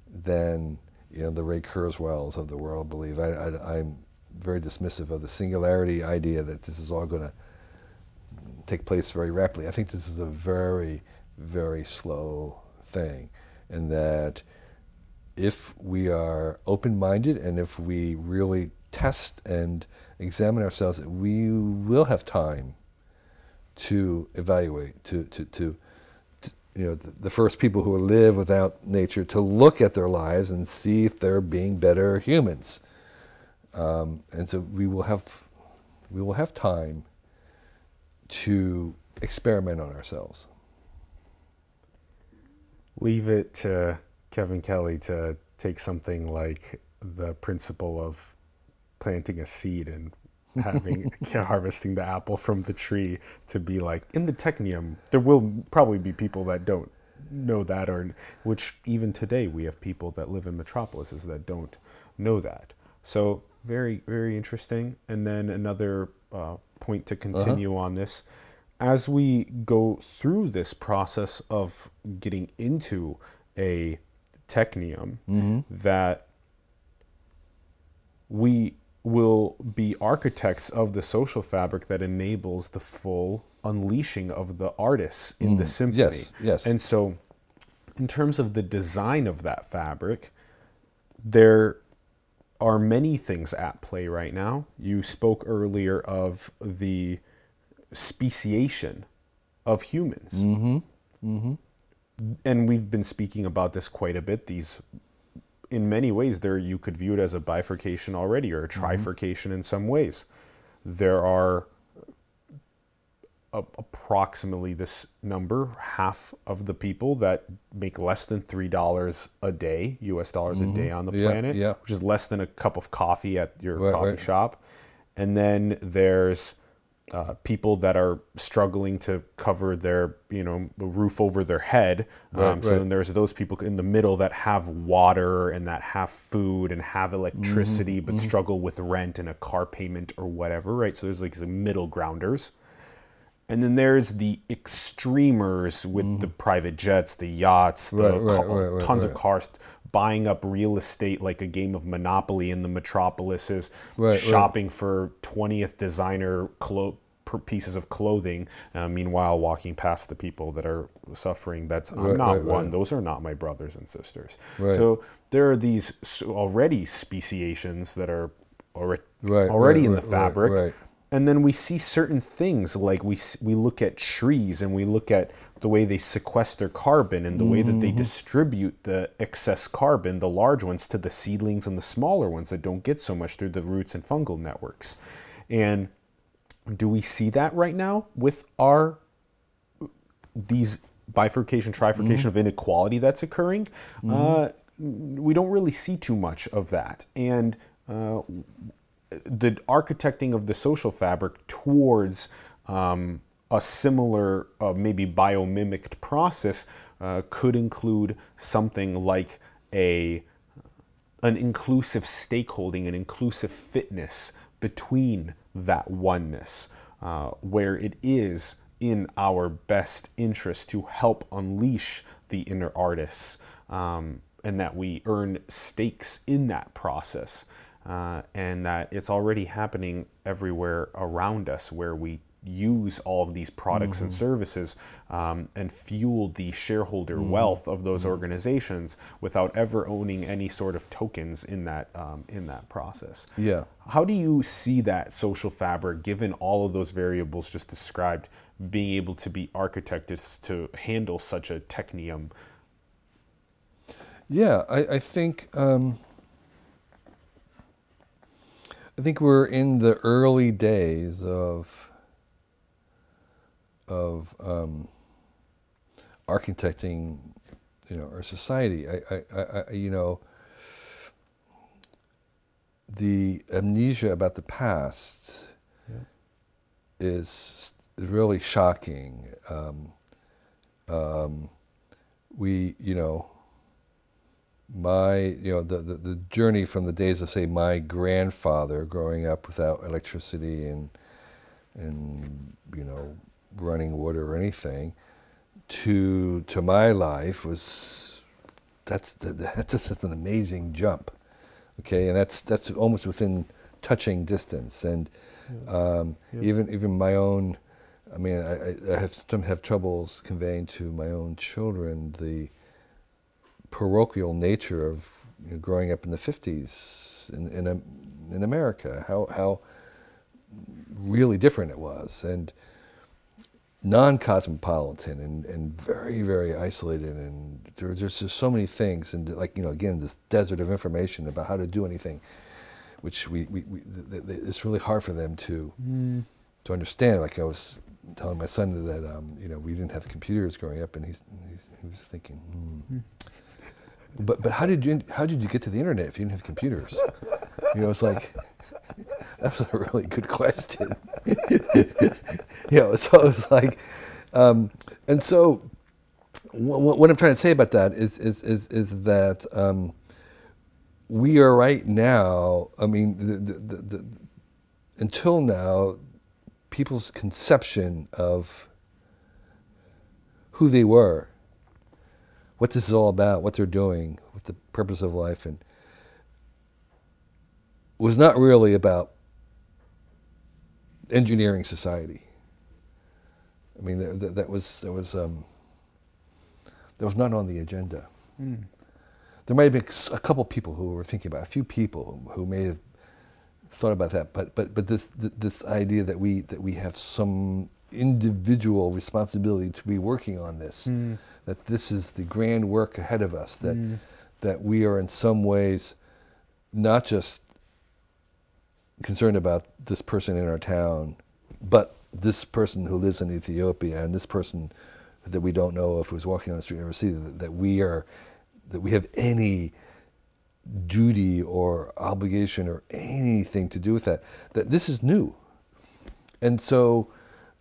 Speaker 1: than you know, the Ray Kurzweils of the world believe. I, I, I'm very dismissive of the singularity idea that this is all going to take place very rapidly. I think this is a very, very slow thing, and that if we are open minded and if we really test and examine ourselves, we will have time to evaluate, to, to, to you know, the, first people who live without nature to look at their lives and see if they're being better humans. Um, and so we will have, we will have time to experiment on ourselves.
Speaker 2: Leave it to Kevin Kelly to take something like the principle of planting a seed and having harvesting the apple from the tree to be like in the technium there will probably be people that don't know that or which even today we have people that live in metropolises that don't know that so very very interesting and then another uh, point to uh-huh. continue uh-huh. on this as we go through this process of getting into a technium mm-hmm. that we will be architects of the social fabric that enables the full unleashing of the artists in mm. the symphony.
Speaker 1: Yes, yes.
Speaker 2: And so, in terms of the design of that fabric, there are many things at play right now. You spoke earlier of the speciation of humans.
Speaker 1: Mm-hmm. Mm-hmm.
Speaker 2: And we've been speaking about this quite a bit, these in many ways there you could view it as a bifurcation already or a mm-hmm. trifurcation mm-hmm. in some ways. There are a, approximately this number, half of the people that make less than three dollars a day, U.S. dollars mm-hmm. a day on the
Speaker 1: yeah,
Speaker 2: planet,
Speaker 1: yeah.
Speaker 2: which is less than a cup of coffee at your
Speaker 1: right,
Speaker 2: coffee
Speaker 1: right.
Speaker 2: shop. And then there's uh, people that are struggling to cover their you know roof over their head. Um, right, so right. then there's those people in the middle that have water and that have food and have electricity, mm-hmm, but mm-hmm. struggle with rent and a car payment or whatever. Right. So there's like the middle grounders. And then there's the extremers with mm-hmm. the private jets, the yachts, the
Speaker 1: right,
Speaker 2: tons of cars, buying up real estate like a game of Monopoly in the metropolises, shopping for 20th designer clo- pieces of clothing. Uh, meanwhile, walking past the people that are suffering. That's I'm right, not right, one. Right. Those are not my brothers and sisters. So there are these already speciations that are already already in the fabric. And then we see certain things like we we look at trees and we look at the way they sequester carbon and the way that they mm-hmm. distribute the excess carbon, the large ones, to the seedlings and the smaller ones that don't get so much through the roots and fungal networks. And do we see that right now with our these bifurcation, trifurcation mm-hmm. of inequality that's occurring? Mm-hmm. Uh, we don't really see too much of that. And uh, the architecting of the social fabric towards um, a similar, uh, maybe biomimicked process uh, could include something like a an inclusive stakeholding, an inclusive fitness between that oneness, uh, where it is in our best interest to help unleash the inner artists, um, and that we earn stakes in that process, uh, and that it's already happening everywhere around us, where we use all of these products mm-hmm. and services um, and fuel the shareholder mm-hmm. wealth of those mm-hmm. organizations without ever owning any sort of tokens in that um, in that process.
Speaker 1: Yeah.
Speaker 2: How do you see that social fabric, given all of those variables just described, being able to be architected to handle such a technium?
Speaker 1: Yeah, I, I think. Um, I think we're in the early days of of um, architecting, you know, our society. I, I, I, you know, the amnesia about the past yeah. is really shocking. Um, um, we, you know, my, you know, the, the, the, journey from the days of, say, my grandfather growing up without electricity and, and you know, running water or anything to to my life was that's that's just an amazing jump. Okay, and that's that's almost within touching distance, and um, even even my own. I mean, I, I have sometimes have troubles conveying to my own children the parochial nature of you know, growing up in the 50s in, in, in America, how, how really different it was, and non-cosmopolitan and, and very, very isolated, and there, there's just so many things, and like, you know, again, this desert of information about how to do anything, which we, we, we th- th- it's really hard for them to,
Speaker 2: Mm.
Speaker 1: to understand. Like I was telling my son that, um, you know, we didn't have computers growing up, and he's, he's he was thinking, hmm. But but how did you how did you get to the internet if you didn't have computers? You know, it's like that's a really good question. you know, so it's like, um, and so what, I'm trying to say about that is is is, is that um, we are right now. I mean, the, the, the, until now, people's conception of who they were what this is all about, what they're doing, what the purpose of life, and was not really about engineering society. I mean, that, that, that was that was um, that was not on the agenda.
Speaker 2: Mm.
Speaker 1: There might have been a couple people who were thinking about it, a few people who may have thought about that, but but but this this idea that we that we have some individual responsibility to be working on this,
Speaker 2: Mm.
Speaker 1: that this is the grand work ahead of us, that
Speaker 2: Mm.
Speaker 1: that we are in some ways not just concerned about this person in our town, but this person who lives in Ethiopia and this person that we don't know if was walking on the street never see that, that we are that we have any duty or obligation or anything to do with that. That this is new, and so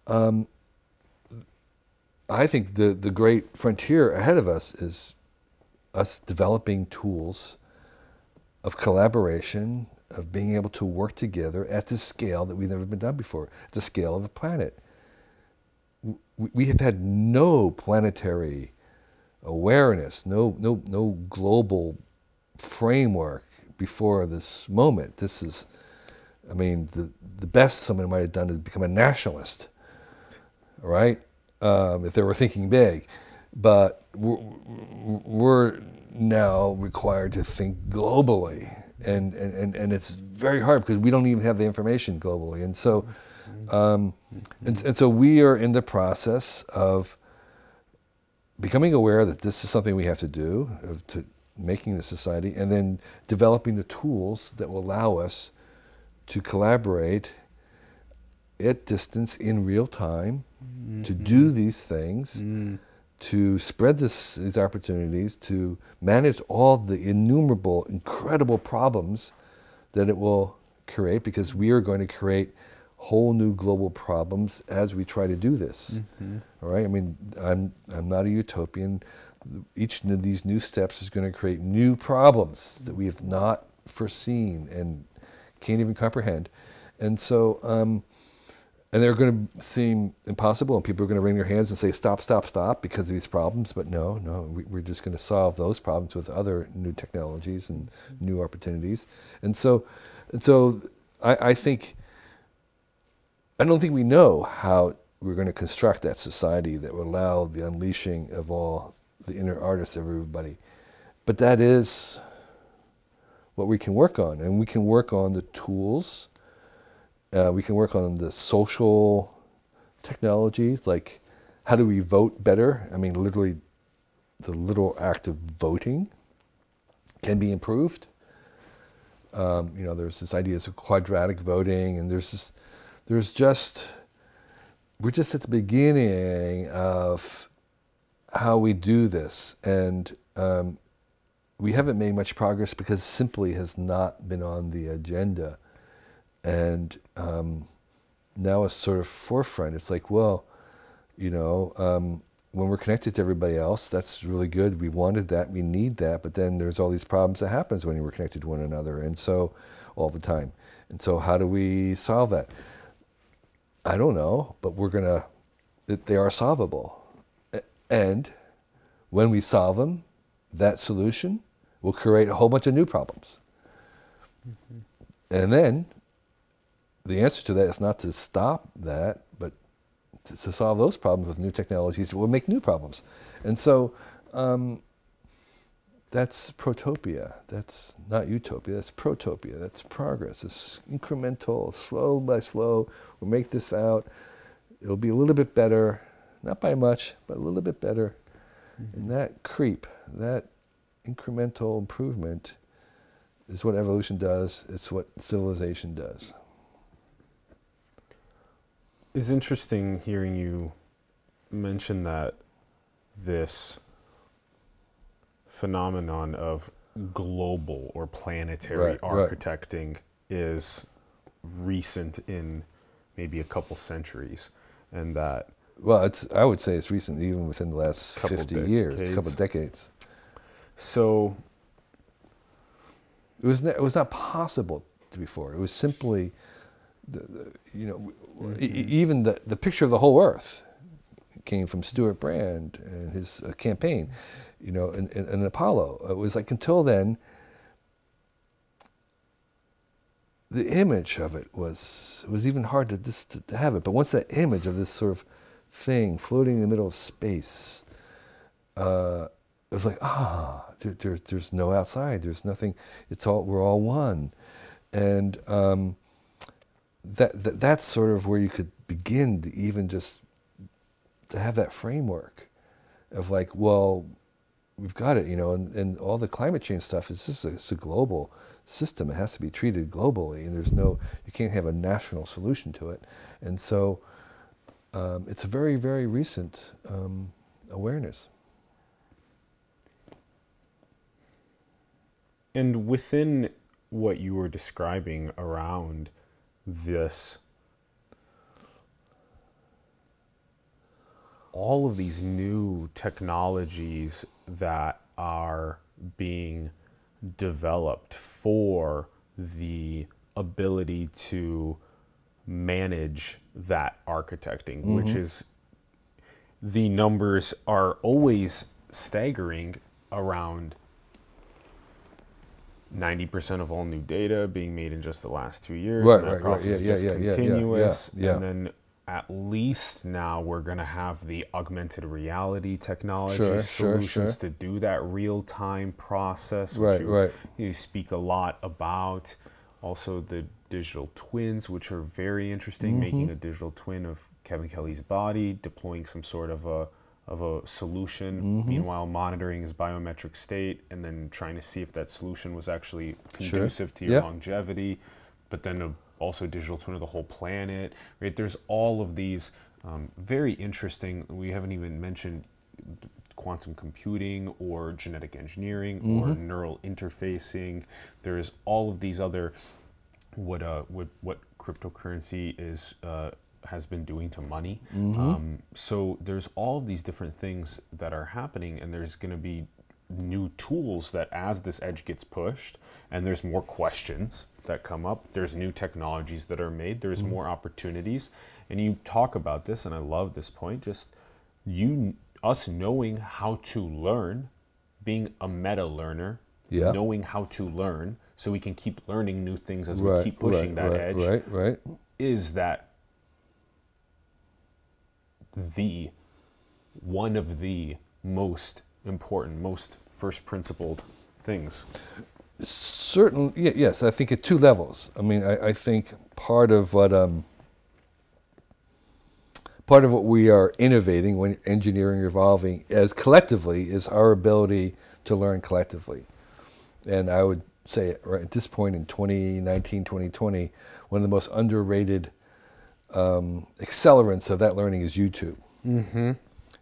Speaker 1: um, I think the the great frontier ahead of us is us developing tools of collaboration, of being able to work together at the scale that we've never been done before, at the scale of a planet. We, we have had no planetary awareness, no, no, no global framework before this moment. This is, I mean, the, the best someone might have done is become a nationalist, right? Um, if they were thinking big. But we're, we're now required to think globally. And, and, and, it's very hard because we don't even have the information globally. And so, um, and, and so we are in the process of becoming aware that this is something we have to do, of to making the society, and then developing the tools that will allow us to collaborate at distance in real time to do these things,
Speaker 2: Mm.
Speaker 1: To spread this, these opportunities, to manage all the innumerable, incredible problems that it will create, because we are going to create whole new global problems as we try to do this.
Speaker 2: Mhm.
Speaker 1: All right. I mean, I'm I'm not a utopian. Each of these new steps is going to create new problems that we have not foreseen and can't even comprehend. And so, um, and they're going to seem impossible, and people are going to wring their hands and say, "Stop, stop, stop," because of these problems. But no, no, we, we're just going to solve those problems with other new technologies and new opportunities. And so, and so, I, I think. I don't think we know how we're going to construct that society that will allow the unleashing of all the inner artists of everybody. But that is what we can work on. And we can work on the tools, uh, we can work on the social technologies, like how do we vote better? I mean, literally, the literal act of voting can be improved. Um, you know, there's this idea of quadratic voting, and there's this, there's just, we're just at the beginning of how we do this, and um, we haven't made much progress because simply has not been on the agenda, and um, now a sort of forefront. It's like, well, you know, um, when we're connected to everybody else, that's really good. We wanted that, we need that, but then there's all these problems that happens when we're connected to one another, and so all the time. And so, how do we solve that? I don't know, but we're gonna. They are solvable, and when we solve them, that solution will create a whole bunch of new problems. And then the answer to that is not to stop that, but to, to solve those problems with new technologies that will make new problems. And so um, that's protopia. That's not utopia. That's protopia. That's progress. It's incremental, slow by slow. We'll make this out. It'll be a little bit better, not by much, but a little bit better. And that creep, that incremental improvement, is what evolution does. It's what civilization does.
Speaker 2: It's interesting hearing you mention that this phenomenon of global or planetary
Speaker 1: Right, right.
Speaker 2: architecting is recent in maybe a couple centuries and that
Speaker 1: Well, it's, I would say it's recent, even within the last
Speaker 2: Couple
Speaker 1: 50 years, a couple
Speaker 2: decades.
Speaker 1: of decades.
Speaker 2: so
Speaker 1: It was, ne- it was not possible before. It was simply, the, the, you know, e- e- even the, the picture of the whole Earth came from Stewart Brand and his uh, campaign, you know, and, and, and Apollo. It was like until then, the image of it was it was even hard to, dis- to, to have it. But once that image of this sort of thing floating in the middle of space, uh, it was like ah, there, there, there's no outside. There's nothing. It's all we're all one, and um, that, that that's sort of where you could begin to even just to have that framework of like, well, we've got it, you know, and, and all the climate change stuff is just a, it's a global system. It has to be treated globally, and there's no, you can't have a national solution to it. And so um, it's a very, very recent um, awareness.
Speaker 2: And within what you were describing around this, all of these new technologies that are being developed for the ability to manage that architecting, mm-hmm. which is the numbers are always staggering around 90% of all new data being made in just the last two years.
Speaker 1: Right,
Speaker 2: and that
Speaker 1: right, right. Yeah,
Speaker 2: is
Speaker 1: yeah,
Speaker 2: just
Speaker 1: yeah,
Speaker 2: continuous.
Speaker 1: yeah, yeah.
Speaker 2: And then at least now we're going to have the augmented reality technology
Speaker 1: Sure, sure,
Speaker 2: solutions
Speaker 1: sure.
Speaker 2: to do that real time process.
Speaker 1: Right,
Speaker 2: which you,
Speaker 1: right.
Speaker 2: you speak a lot about. Also, the digital twins, which are very interesting, making
Speaker 1: Mm-hmm.
Speaker 2: a digital twin of Kevin Kelly's body, deploying some sort of a of a solution,
Speaker 1: Mm-hmm.
Speaker 2: meanwhile monitoring his biometric state, and then trying to see if that solution was actually
Speaker 1: Sure.
Speaker 2: conducive to your
Speaker 1: Yep.
Speaker 2: longevity. But then a, also digital twin of the whole planet. Right? There's all of these um, very interesting. We haven't even mentioned quantum computing or genetic engineering or
Speaker 1: Mm-hmm.
Speaker 2: neural interfacing. There's all of these other what uh what what cryptocurrency is uh, has been doing to money. Um, so there's all of these different things that are happening, and there's going to be new tools that as this edge gets pushed, and there's more questions that come up. There's new technologies that are made. There's more opportunities, and you talk about this, and I love this point. Just you us knowing how to learn, being a meta learner,
Speaker 1: Yeah.
Speaker 2: knowing how to learn so we can keep learning new things as
Speaker 1: Right,
Speaker 2: we keep pushing
Speaker 1: right,
Speaker 2: that
Speaker 1: right,
Speaker 2: edge
Speaker 1: Right, right.
Speaker 2: is that the one of the most important most first principled things.
Speaker 1: Certain ye- yes i think at two levels. I mean i, I think part of what um, part of what we are innovating when engineering evolving as collectively is our ability to learn collectively. And i would say right at this point in 2019 2020 one of the most underrated um, accelerants of that learning is youtube
Speaker 2: mm-hmm.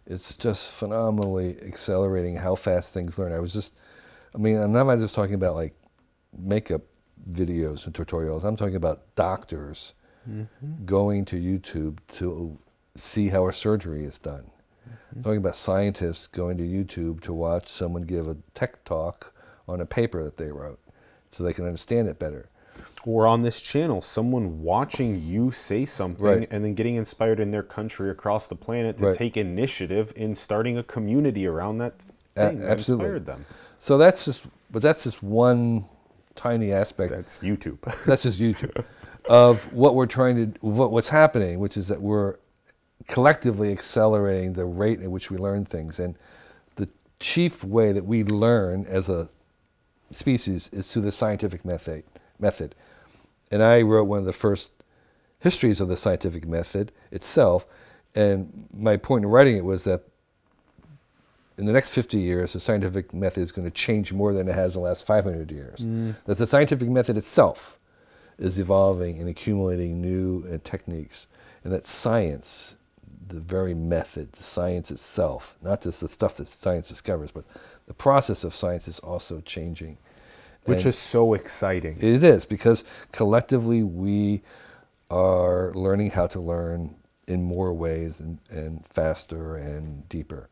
Speaker 1: it's just phenomenally accelerating how fast things learn. I was just, I mean, I'm not just talking about like makeup videos and tutorials. I'm talking about doctors going to YouTube to see how a surgery is done. I'm talking about scientists going to YouTube to watch someone give a tech talk on a paper that they wrote so they can understand it better.
Speaker 2: Or on this channel someone watching you say something
Speaker 1: Right.
Speaker 2: and then getting inspired in their country across the planet to
Speaker 1: Right.
Speaker 2: take initiative in starting a community around that
Speaker 1: A-
Speaker 2: thing that
Speaker 1: absolutely.
Speaker 2: inspired them.
Speaker 1: So that's just, but that's just one tiny aspect.
Speaker 2: That's YouTube.
Speaker 1: that's just YouTube of what we're trying to, what, what's happening, which is that we're collectively accelerating the rate at which we learn things. And the chief way that we learn as a species is through the scientific method. method. And I wrote one of the first histories of the scientific method itself. And my point in writing it was that in the next 50 years, the scientific method is going to change more than it has in the last 500 years. That the scientific method itself is evolving and accumulating new uh, techniques, and that science, the very method, the science itself, not just the stuff that science discovers, but the process of science is also changing.
Speaker 2: Which
Speaker 1: And
Speaker 2: is so exciting.
Speaker 1: it is because collectively we are learning how to learn in more ways and, and faster and deeper.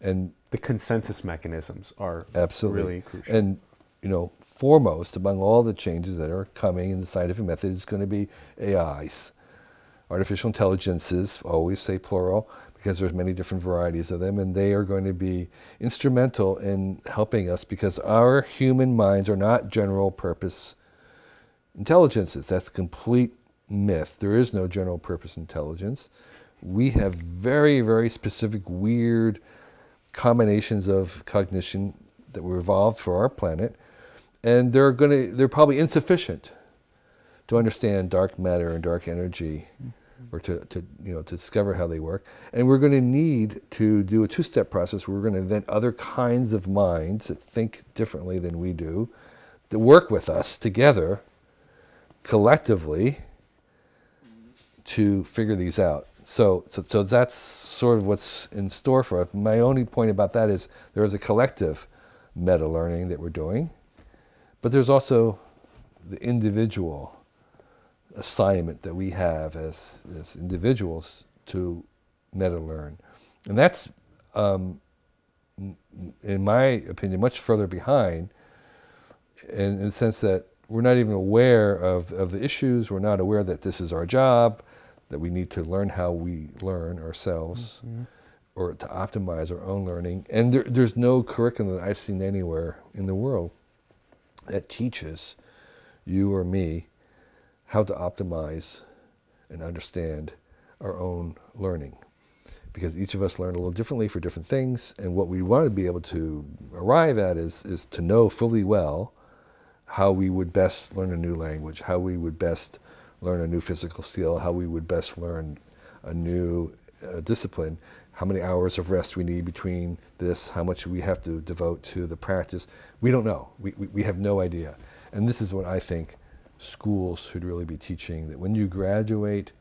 Speaker 1: And
Speaker 2: the consensus mechanisms are
Speaker 1: Absolutely.
Speaker 2: really crucial.
Speaker 1: And you know, foremost among all the changes that are coming in the scientific method is going to be AIs, artificial intelligences. Always say plural because there's many different varieties of them, and they are going to be instrumental in helping us because our human minds are not general purpose intelligences. That's complete myth. There is no general purpose intelligence. We have very, very specific, weird combinations of cognition that were evolved for our planet, and they're going to they're probably insufficient to understand dark matter and dark energy, or to, to you know to discover how they work. And we're going to need to do a two-step process. Where we're going to invent other kinds of minds that think differently than we do, that work with us together, collectively, to figure these out. So, so, so that's sort of what's in store for us. My only point about that is there is a collective meta learning that we're doing, but there's also the individual assignment that we have as, as individuals to meta learn. And that's, um, in my opinion, much further behind in, in the sense that we're not even aware of, of the issues, we're not aware that this is our job, that we need to learn how we learn ourselves or to optimize our own learning. And there, there's no curriculum that I've seen anywhere in the world that teaches you or me how to optimize and understand our own learning. Because each of us learn a little differently for different things, and what we want to be able to arrive at is, is to know fully well how we would best learn a new language, how we would best learn a new physical skill, how we would best learn a new uh, discipline, how many hours of rest we need between this, how much we have to devote to the practice. We don't know. We, we, we have no idea. And this is what I think schools should really be teaching that when you graduate,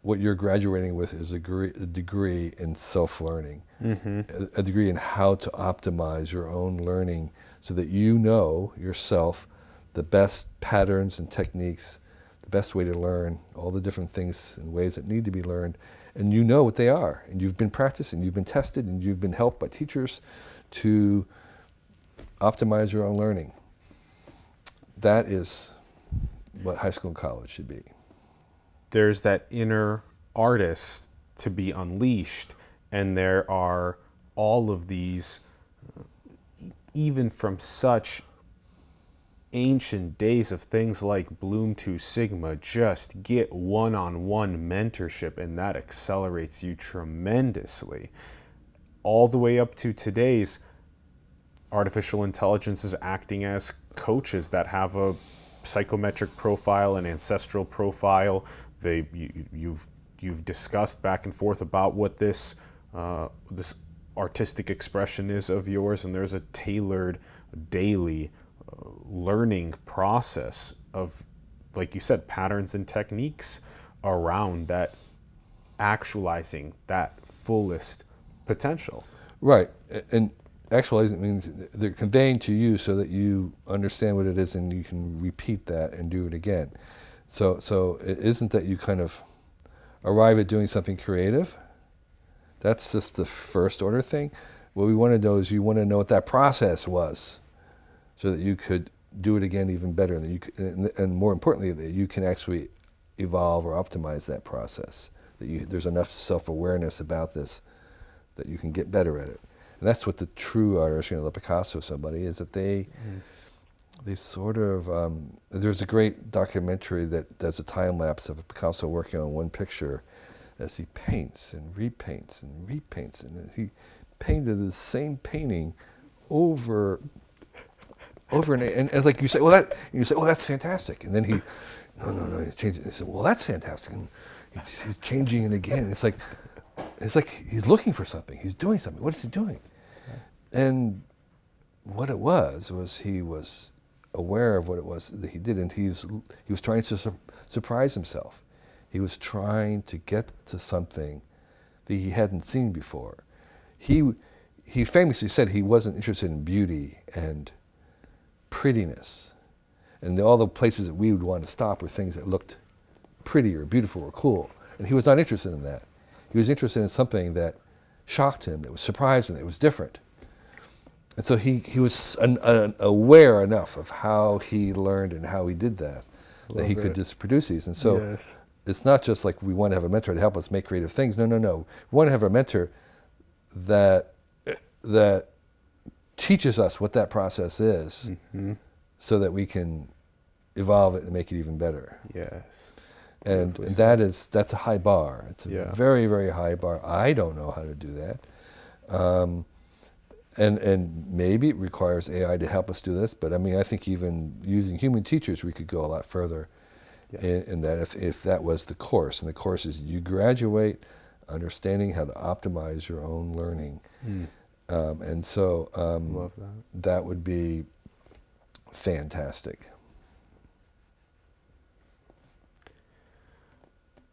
Speaker 1: what you're graduating with is a degree, a degree in self learning, mm-hmm. a, a degree in how to optimize your own learning so that you know yourself the best patterns and techniques, the best way to learn, all the different things and ways that need to be learned, and you know what they are. And you've been practicing, you've been tested, and you've been helped by teachers to optimize your own learning. That is what high school and college should be.
Speaker 2: there's that inner artist to be unleashed, and there are all of these, uh, even from such ancient days of things like Bloom 2 Sigma, just get one on one mentorship, and that accelerates you tremendously. All the way up to today's artificial intelligence is acting as coaches that have a psychometric profile and ancestral profile. They you, you've you've discussed back and forth about what this uh, this artistic expression is of yours, and there's a tailored daily uh, learning process of, like you said, patterns and techniques around that actualizing that fullest potential.
Speaker 1: Right. And actualizing means they're conveying to you so that you understand what it is and you can repeat that and do it again. So, so it isn't that you kind of arrive at doing something creative. That's just the first order thing. What we want to know is you want to know what that process was so that you could do it again even better. And, you could, and, and more importantly, that you can actually evolve or optimize that process. That you, there's enough self awareness about this that you can get better at it. And that's what the true artist, you know, the Picasso, somebody, is that they they sort of um, there's a great documentary that does a time lapse of Picasso working on one picture as he paints and repaints and repaints and he painted the same painting over over and, and it's like you say well that you say well that's fantastic. And then he no no no he changed it he said well that's fantastic. And he's, he's changing it again. It's like it's like he's looking for something. He's doing something. What is he doing and what it was was he was aware of what it was that he did, and he was he was trying to sur- surprise himself. He was trying to get to something that he hadn't seen before. He he famously said he wasn't interested in beauty and prettiness, and all the places that we would want to stop were things that looked pretty or beautiful or cool, and he was not interested in that. He was interested in something that shocked him, that was surprising, that was different. And so he, he was an, an aware enough of how he learned and how he did that, that he
Speaker 2: Love
Speaker 1: could just produce these. And so
Speaker 2: Yes.
Speaker 1: it's not just like we want to have a mentor to help us make creative things. No, no, no. We want to have a mentor that, that teaches us what that process is
Speaker 2: Mm-hmm.
Speaker 1: so that we can evolve it and make it even better.
Speaker 2: Yes.
Speaker 1: And, and that is that's a high bar. It's a
Speaker 2: Yeah.
Speaker 1: very very high bar. I don't know how to do that, um, and and maybe it requires AI to help us do this. But I mean, I think even using human teachers, we could go a lot further.
Speaker 2: Yeah.
Speaker 1: In, in that, if if that was the course, and the course is you graduate understanding how to optimize your own learning,
Speaker 2: Mm.
Speaker 1: um, and so um,
Speaker 2: Love that.
Speaker 1: that would be fantastic.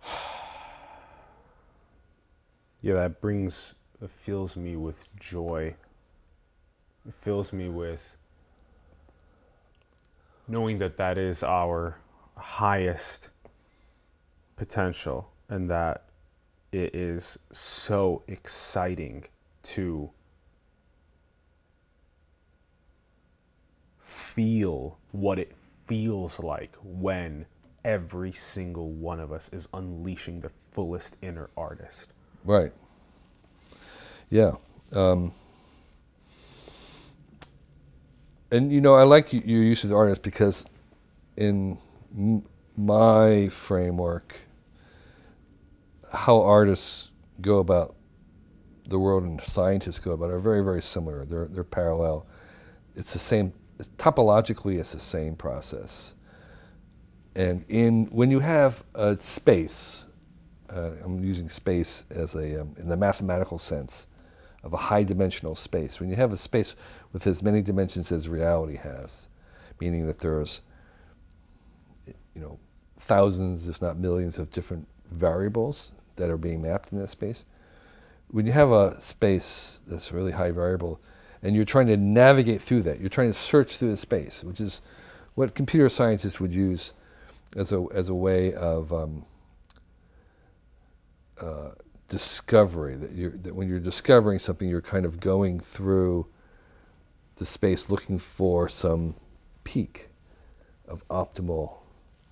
Speaker 2: Yeah, that brings, fills me with joy. It fills me with knowing that that is our highest potential and that it is so exciting to feel what it feels like when every single one of us is unleashing the fullest inner artist.
Speaker 1: Right. Yeah. Um, and you know, I like your use of the artist because, in my framework, how artists go about the world and scientists go about are very, very similar. They're they're parallel. It's the same. Topologically, it's the same process. And in when you have a space, uh, I'm using space as a um, in the mathematical sense of a high dimensional space. When you have a space with as many dimensions as reality has, meaning that there's you know thousands, if not millions, of different variables that are being mapped in that space. When you have a space that's really high variable, and you're trying to navigate through that, you're trying to search through the space, which is what computer scientists would use as a as a way of um, uh, discovery. That you that when you're discovering something, you're kind of going through the space looking for some peak of optimal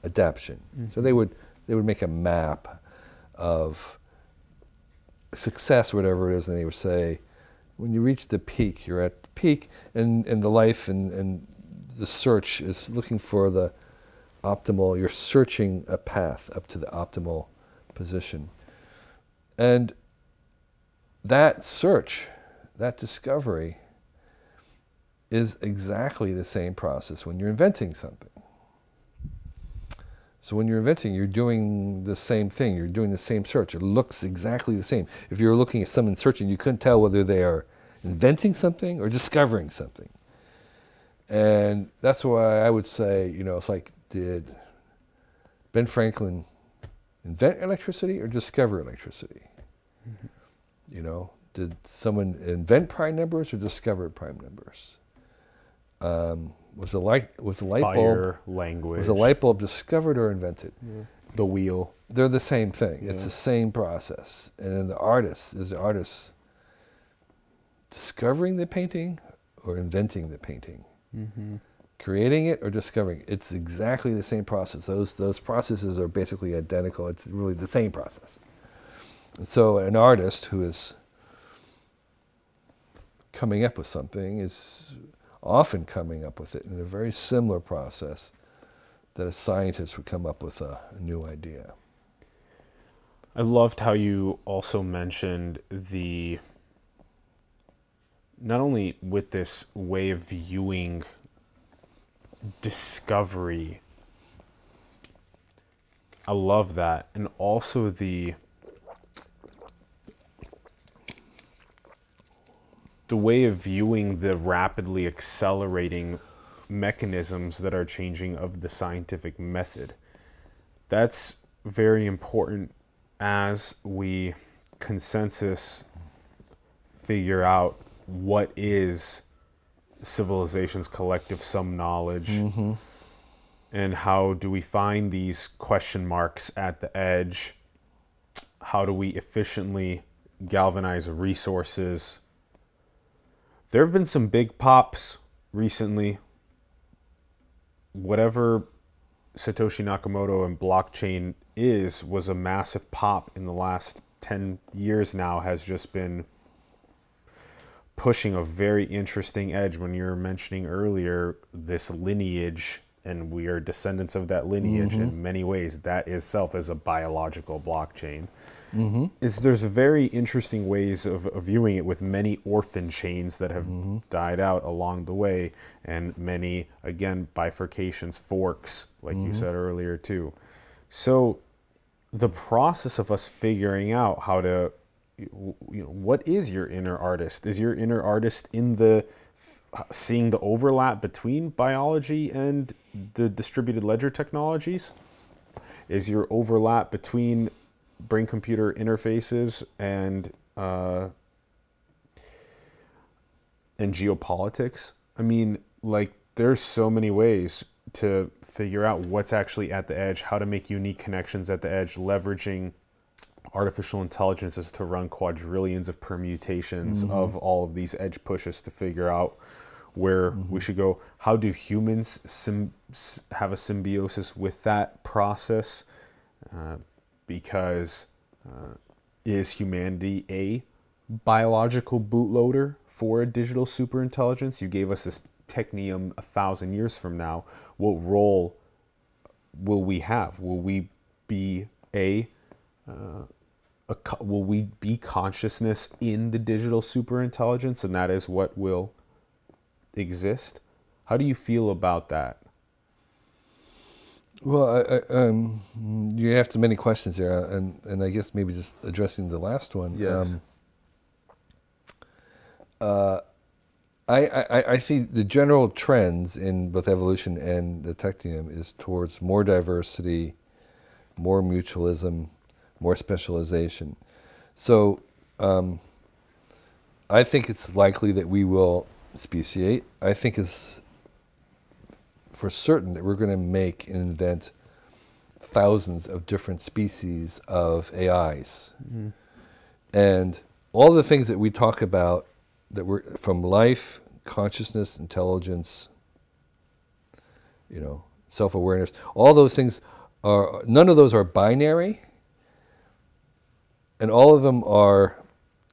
Speaker 1: adaptation. So they mm-hmm. would they would make a map of success, whatever it is, and they would say, when you reach the peak, you're at the peak, and, and the life and, and the search is looking for the optimal, you're searching a path up to the optimal position. And that search, that discovery, is exactly the same process when you're inventing something. So when you're inventing, you're doing the same thing. You're doing the same search. It looks exactly the same. If you were looking at someone searching, you couldn't tell whether they are inventing something or discovering something. And that's why I would say, you know, it's like, did Ben Franklin invent electricity or discover electricity? You know, did someone invent prime numbers or discover prime numbers? Um, was the light was the light bulb
Speaker 2: language,
Speaker 1: was the light bulb discovered or invented?
Speaker 2: the wheel.
Speaker 1: They're the same thing. It's the same process. And then the artist is the artist discovering the painting or inventing the painting, creating it or discovering. it. It's exactly the same process. Those those processes are basically identical. It's really the same process. So an artist who is coming up with something is often coming up with it in a very similar process that a scientist would come up with a, a new idea.
Speaker 2: I loved how you also mentioned the not only with this way of viewing discovery. I love that. And also the the way of viewing the rapidly accelerating mechanisms that are changing of the scientific method. That's very important as we consensus figure out what is civilization's collective some knowledge
Speaker 1: Mm-hmm.
Speaker 2: and how do we find these question marks at the edge how do we efficiently galvanize resources there have been some big pops recently. Whatever satoshi nakamoto and blockchain is was a massive pop in the last 10 years now has just been pushing a very interesting edge. When you were mentioning earlier this lineage and we are descendants of that lineage mm-hmm. in many ways that itself is a biological blockchain Mm-hmm. is there's very interesting ways of, of viewing it with many orphan chains that have mm-hmm. died out along the way and many again bifurcations forks like you mm-hmm. said earlier too. So the process of us figuring out how to you know what is your inner artist? Is your inner artist in the uh, seeing the overlap between biology and the distributed ledger technologies? Is your overlap between brain computer interfaces and uh, and geopolitics i mean like there's so many ways to figure out what's actually at the edge how to make unique connections at the edge leveraging artificial intelligences to run quadrillions of permutations of all of these edge pushes to figure out where we should go. How do humans sim- have a symbiosis with that process? Uh, because uh, is humanity a biological bootloader for a digital superintelligence? You gave us this technium a thousand years from now. What role will we have? Will we be a a, co- will we be consciousness in the digital superintelligence and that is what will exist how do you feel about that
Speaker 1: Well, I, I, um, you asked many questions there, and, and I guess maybe just addressing the last one.
Speaker 2: Yes.
Speaker 1: Um, uh, I, I, I think the general trends in both evolution and the technium is towards more diversity, more mutualism, more specialization. So um, I think it's likely that we will speciate. I think it's for certain that we're going to make and invent thousands of different species of AIs. Mm-hmm. And all the things that we talk about that were from life, consciousness, intelligence, you know, self-awareness, all those things are none of those are binary and all of them are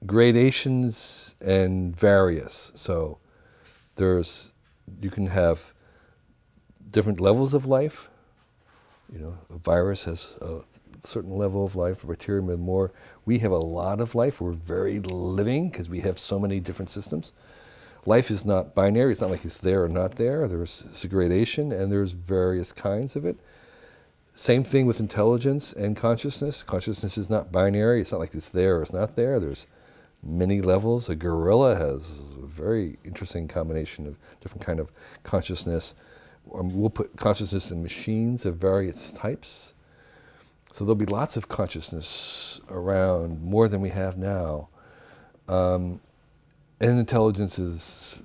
Speaker 1: gradations and various. So there's you can have different levels of life. You know, a virus has a certain level of life, a bacterium has more. We have a lot of life. We're very living because we have so many different systems. Life is not binary. It's not like it's there or not there. There's gradation, and there's various kinds of it. Same thing with intelligence and consciousness. Consciousness is not binary. It's not like it's there or it's not there. There's many levels. A gorilla has a very interesting combination of different kind of consciousness. Um, we'll put consciousness in machines of various types. So there'll be lots of consciousness around, more than we have now. Um, and intelligence is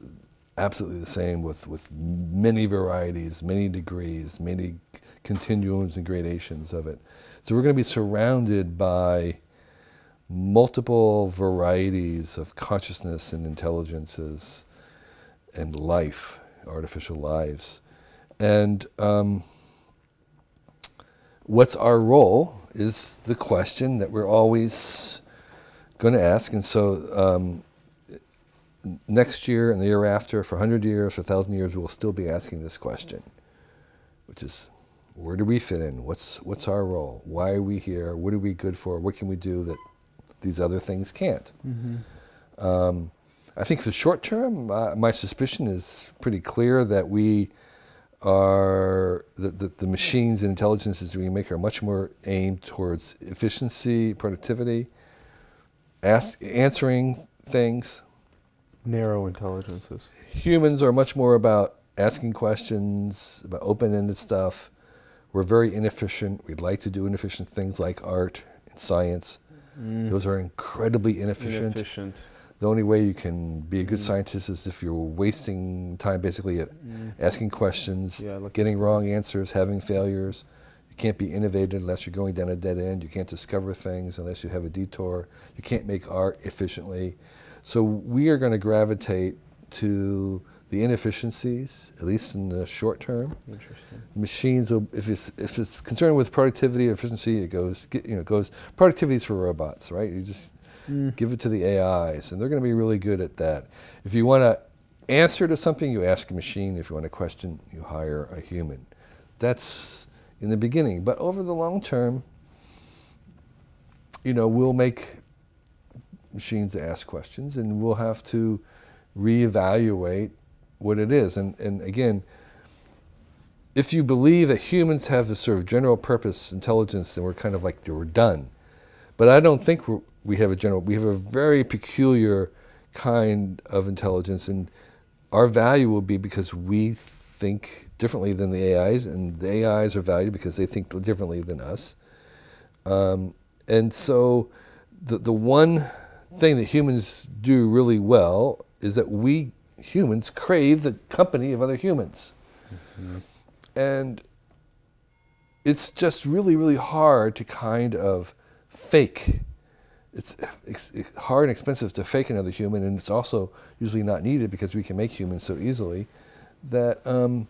Speaker 1: absolutely the same with, with many varieties, many degrees, many continuums and gradations of it. So we're going to be surrounded by multiple varieties of consciousness and intelligences and life, artificial lives. And um, what's our role is the question that we're always going to ask. And so um, next year and the year after, for 100 years, for 1,000 years, we'll still be asking this question, which is where do we fit in? What's, what's our role? Why are we here? What are we good for? What can we do that these other things can't?
Speaker 2: Mm-hmm.
Speaker 1: Um, I think for the short term, uh, my suspicion is pretty clear that we are that the, the machines and intelligences we make are much more aimed towards efficiency, productivity, ask, answering things.
Speaker 2: Narrow intelligences.
Speaker 1: Humans are much more about asking questions, about open-ended stuff. We're very inefficient. We'd like to do inefficient things like art and science.
Speaker 2: Mm.
Speaker 1: Those are incredibly inefficient.
Speaker 2: Inefficient.
Speaker 1: The only way you can be a good scientist is if you're wasting time basically at asking questions,
Speaker 2: Yeah,
Speaker 1: getting wrong answers, having failures. You can't be innovative unless you're going down a dead end. You can't discover things unless you have a detour. You can't make art efficiently. So we are going to gravitate to the inefficiencies, at least in the short term.
Speaker 2: Interesting.
Speaker 1: Machines, will, if it's if it's concerned with productivity or efficiency, it goes you know it goes productivity is for robots, right? You just Mm. give it to the AIs, and they're going to be really good at that. If you want to answer to something, you ask a machine. If you want a question, you hire a human. That's in the beginning, but over the long term, you know, we'll make machines ask questions, and we'll have to reevaluate what it is. And and again, if you believe that humans have this sort of general purpose intelligence, then we're kind of like we're done. But I don't think we're, we have a general. We have a very peculiar kind of intelligence, and our value will be because we think differently than the AIs, and the AIs are valued because they think differently than us. Um, and so, the the one thing that humans do really well is that we humans crave the company of other humans. And it's just really, really hard to kind of fake. It's, ex- it's hard and expensive to fake another human, and it's also usually not needed because we can make humans so easily that um,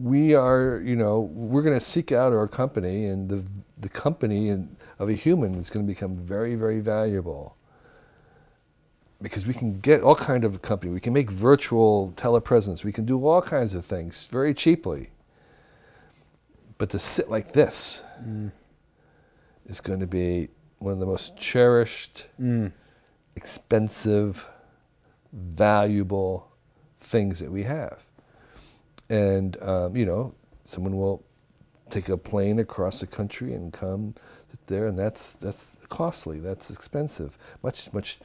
Speaker 1: we are, you know, we're going to seek out our company, and the, the company in, of a human is going to become very, very valuable because we can get all kind of company. We can make virtual telepresence. We can do all kinds of things very cheaply. But to sit like this is going to be one of the most cherished,
Speaker 2: Mm.
Speaker 1: expensive, valuable things that we have. And um, you know, someone will take a plane across the country and come there, and that's that's costly. That's expensive. Much much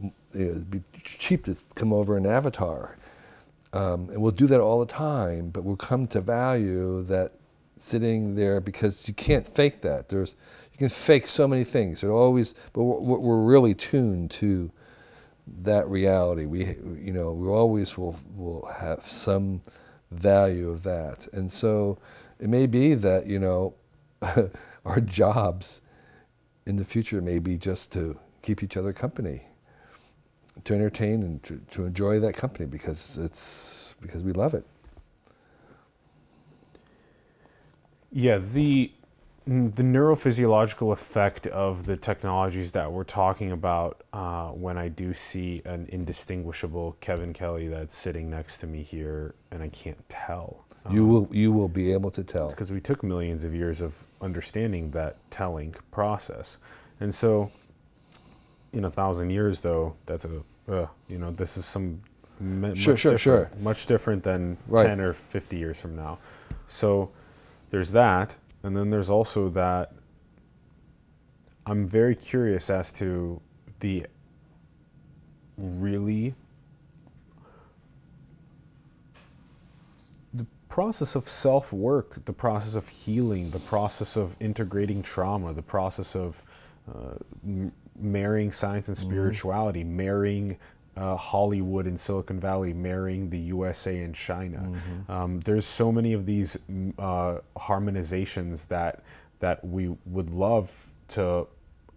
Speaker 1: you know, it'd be cheap to come over an avatar. Um, and we'll do that all the time, but we'll come to value that sitting there because you can't fake that. There's you can fake so many things. It always, but we're, we're really tuned to that reality. We, you know, we always will will have some value of that, and so it may be that you know our jobs in the future may be just to keep each other company to entertain and to, to enjoy that company because it's because we love it.
Speaker 2: Yeah, the the neurophysiological effect of the technologies that we're talking about uh, when I do see an indistinguishable Kevin Kelly that's sitting next to me here and I can't tell.
Speaker 1: You will you will be able to tell.
Speaker 2: because we took millions of years of understanding that telling process. And so, in a thousand years, though, that's a, uh, you know, this is some me-
Speaker 1: Sure,
Speaker 2: much
Speaker 1: sure,
Speaker 2: different,
Speaker 1: sure.
Speaker 2: much different than
Speaker 1: Right.
Speaker 2: 10 or 50 years from now. So, there's that. And then there's also that I'm very curious as to the really the process of self work, the process of healing, the process of integrating trauma, the process of uh, m- marrying science and spirituality, marrying uh, Hollywood and Silicon Valley, marrying the USA and China. Um, there's so many of these mm, uh, harmonizations that that we would love to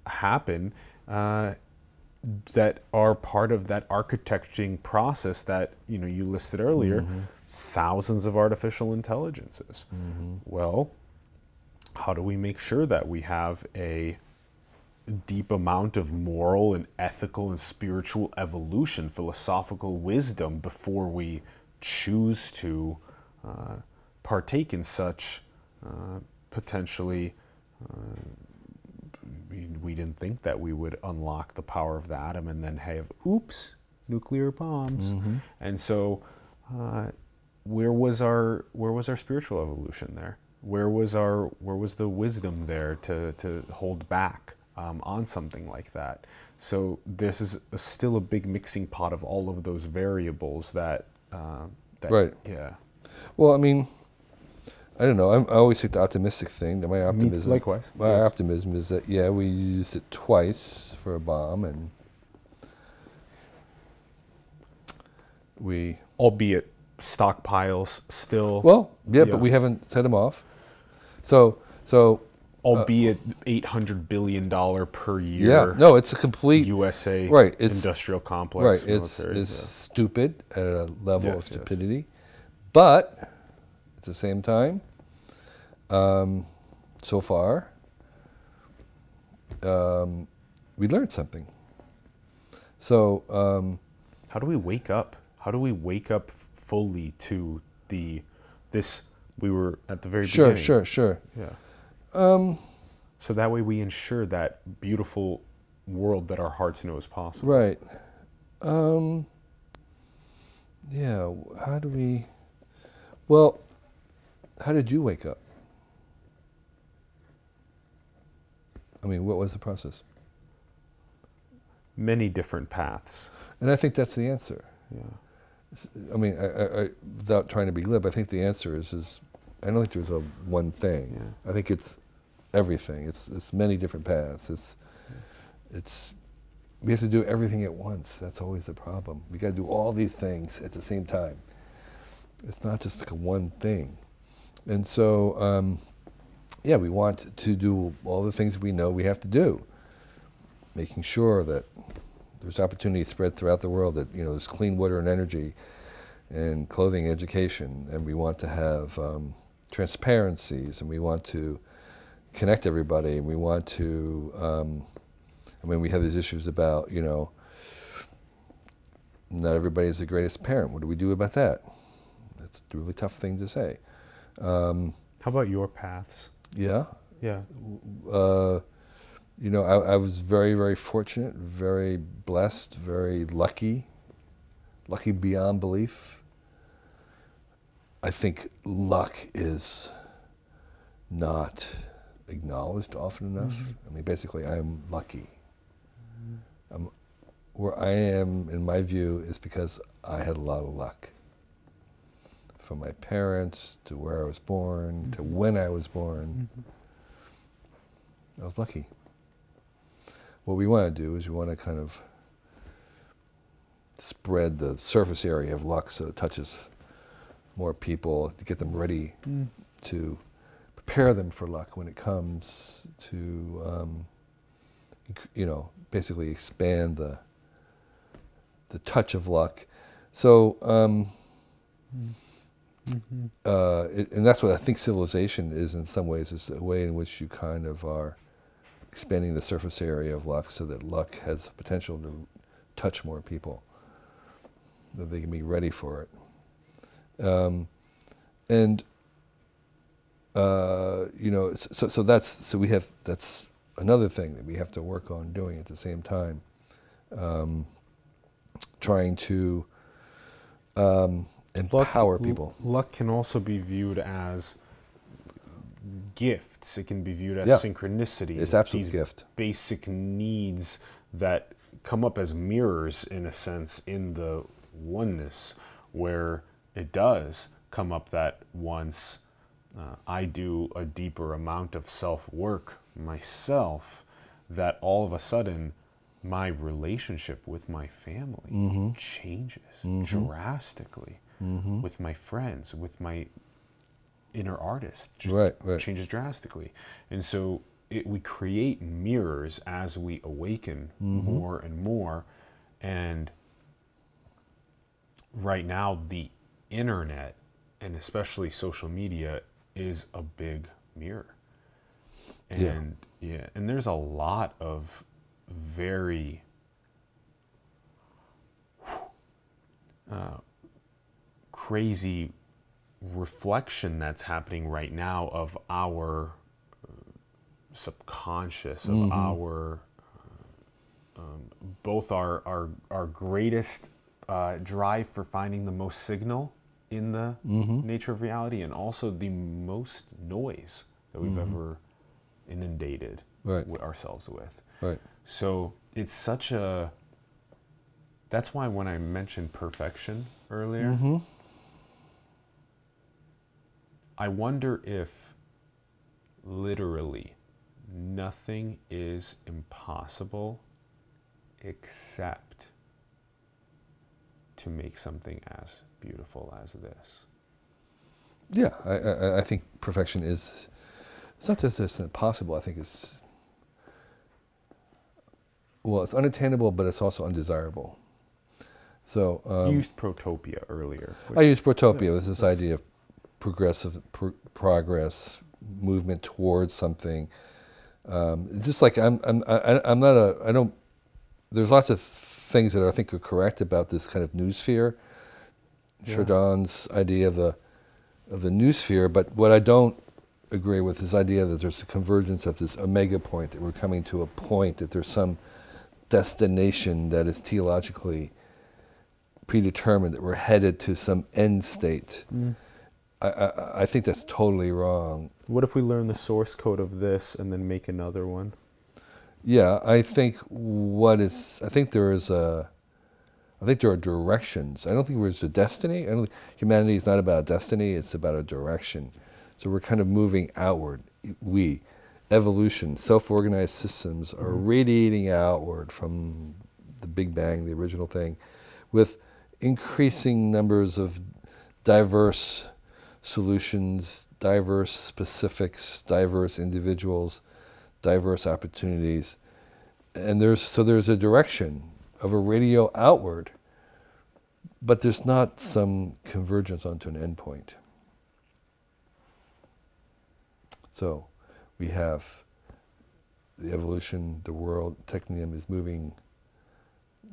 Speaker 2: happen. Uh, that are part of that architecting process that you know you listed earlier thousands of artificial intelligences well how do we make sure that we have a deep amount of moral and ethical and spiritual evolution, philosophical wisdom before we choose to uh, partake in such uh, potentially. Uh, we, didn't think that we would unlock the power of the atom and then have, oops, nuclear bombs. And so, uh, where was our where was our spiritual evolution there? Where was our where was the wisdom there to to hold back um, on something like that? So this is a, still a big mixing pot of all of those variables that uh, that
Speaker 1: Right.
Speaker 2: yeah.
Speaker 1: Well, I mean, I don't know. I'm, I always take the optimistic thing. That my optimism,
Speaker 2: likewise,
Speaker 1: My
Speaker 2: yes.
Speaker 1: optimism is that yeah, we used it twice for a bomb, and we
Speaker 2: Albeit stockpiles still
Speaker 1: well, yeah,
Speaker 2: Yeah.
Speaker 1: but we haven't set them off. So, so
Speaker 2: albeit eight hundred billion dollar per year
Speaker 1: yeah, no, it's a complete
Speaker 2: USA
Speaker 1: Right, it's-
Speaker 2: industrial complex.
Speaker 1: right. It's
Speaker 2: military,
Speaker 1: it's
Speaker 2: yeah.
Speaker 1: stupid at a level
Speaker 2: Yes,
Speaker 1: of
Speaker 2: yes.
Speaker 1: stupidity, but at the same time, um, so far, um, we learned something. So. Um,
Speaker 2: How do we wake up? How do we wake up fully to the this? We were at the very
Speaker 1: Sure,
Speaker 2: beginning.
Speaker 1: sure, sure.
Speaker 2: Yeah. Um. So that way we ensure that beautiful world that our hearts know is possible.
Speaker 1: Right. Um, yeah. How do we? Well, how did you wake up? I mean, what was the process?
Speaker 2: Many different paths.
Speaker 1: And I think that's the answer.
Speaker 2: Yeah.
Speaker 1: I mean, I, I, I, without trying to be glib, I think the answer is is I don't think there's a one thing.
Speaker 2: Yeah.
Speaker 1: I think it's everything. It's it's many different paths. It's it's we have to do everything at once. That's always the problem. We got to do all these things at the same time. It's not just like one thing. And so, um, yeah, we want to do all the things we know we have to do, making sure that there's opportunity spread throughout the world that you know there's clean water and energy and clothing education and we want to have um, transparencies and we want to connect everybody and we want to um, i mean we have these issues about you know not everybody's the greatest parent what do we do about that that's a really tough thing to say um,
Speaker 2: How about your paths?
Speaker 1: yeah
Speaker 2: Yeah.
Speaker 1: uh, you know, I, I was very, very fortunate, very blessed, very lucky, lucky beyond belief. I think luck is not acknowledged often enough. Mm-hmm. I mean, basically, I'm lucky. I'm, where I am, in my view, is because I had a lot of luck. From my parents to where I was born to mm-hmm. when I was born. I was lucky. What we want to do is we want to kind of spread the surface area of luck so it touches more people to get them ready mm. to prepare them for luck when it comes to, um, you know, basically expand the the touch of luck. So, um, uh, it, and that's what I think civilization is in some ways. Is a way in which you kind of are expanding the surface area of luck so that luck has potential to touch more people, that they can be ready for it. Um, and uh, you know, so so that's so we have that's another thing that we have to work on doing at the same time, um, trying to um, empower
Speaker 2: Luck-
Speaker 1: people.
Speaker 2: Luck can also be viewed as gifts. It can be viewed as
Speaker 1: Yeah.
Speaker 2: synchronicity.
Speaker 1: It's absolute gift.
Speaker 2: Basic needs that come up as mirrors, in a sense, in the oneness, where it does come up that once uh, I do a deeper amount of self work myself, that all of a sudden my relationship with my family
Speaker 1: Mm-hmm.
Speaker 2: changes drastically with my friends, with my inner artist, just
Speaker 1: Right, right.
Speaker 2: changes drastically. And so it, we create mirrors as we awaken
Speaker 1: Mm-hmm.
Speaker 2: more and more. And right now, the internet and especially social media is a big mirror. And yeah, and there's a lot of very uh, crazy reflection that's happening right now of our uh, subconscious, of our uh, um, both our our our greatest uh, drive for finding the most signal in the mm-hmm. nature of reality, and also the most noise that we've mm-hmm. ever inundated
Speaker 1: Right.
Speaker 2: ourselves with.
Speaker 1: Right.
Speaker 2: So it's such a. That's why when I mentioned perfection earlier, mm-hmm. I wonder if literally nothing is impossible except to make something as beautiful as this.
Speaker 1: Yeah, I, I, I think perfection is. It's not just it's impossible. I think it's. Well, it's unattainable, but it's also undesirable. So um,
Speaker 2: you used protopia earlier.
Speaker 1: I used protopia with this idea of progressive pro- progress, movement towards something. Um, just like I'm, I'm, I, I'm not a, I don't. There's lots of things that I think are correct about this kind of noosphere,
Speaker 2: Yeah.
Speaker 1: Chardin's idea of the, of the noosphere. But what I don't agree with is the idea that there's a convergence of this omega point that we're coming to a point that there's some destination that is teleologically predetermined that we're headed to some end state. Mm. I, I, I think that's totally wrong.
Speaker 2: What if we learn the source code of this and then make another one?
Speaker 1: Yeah, I think what is I think there is a I think there are directions. I don't think there's a destiny. I don't humanity is not about a destiny, it's about a direction. So we're kind of moving outward. We evolution, self-organized systems are mm-hmm. radiating outward from the Big Bang, the original thing, with increasing numbers of diverse solutions, diverse specifics, diverse individuals, diverse opportunities. And there's so there's a direction of a radio outward, but there's not some convergence onto an endpoint. So we have the evolution, the world, technium is moving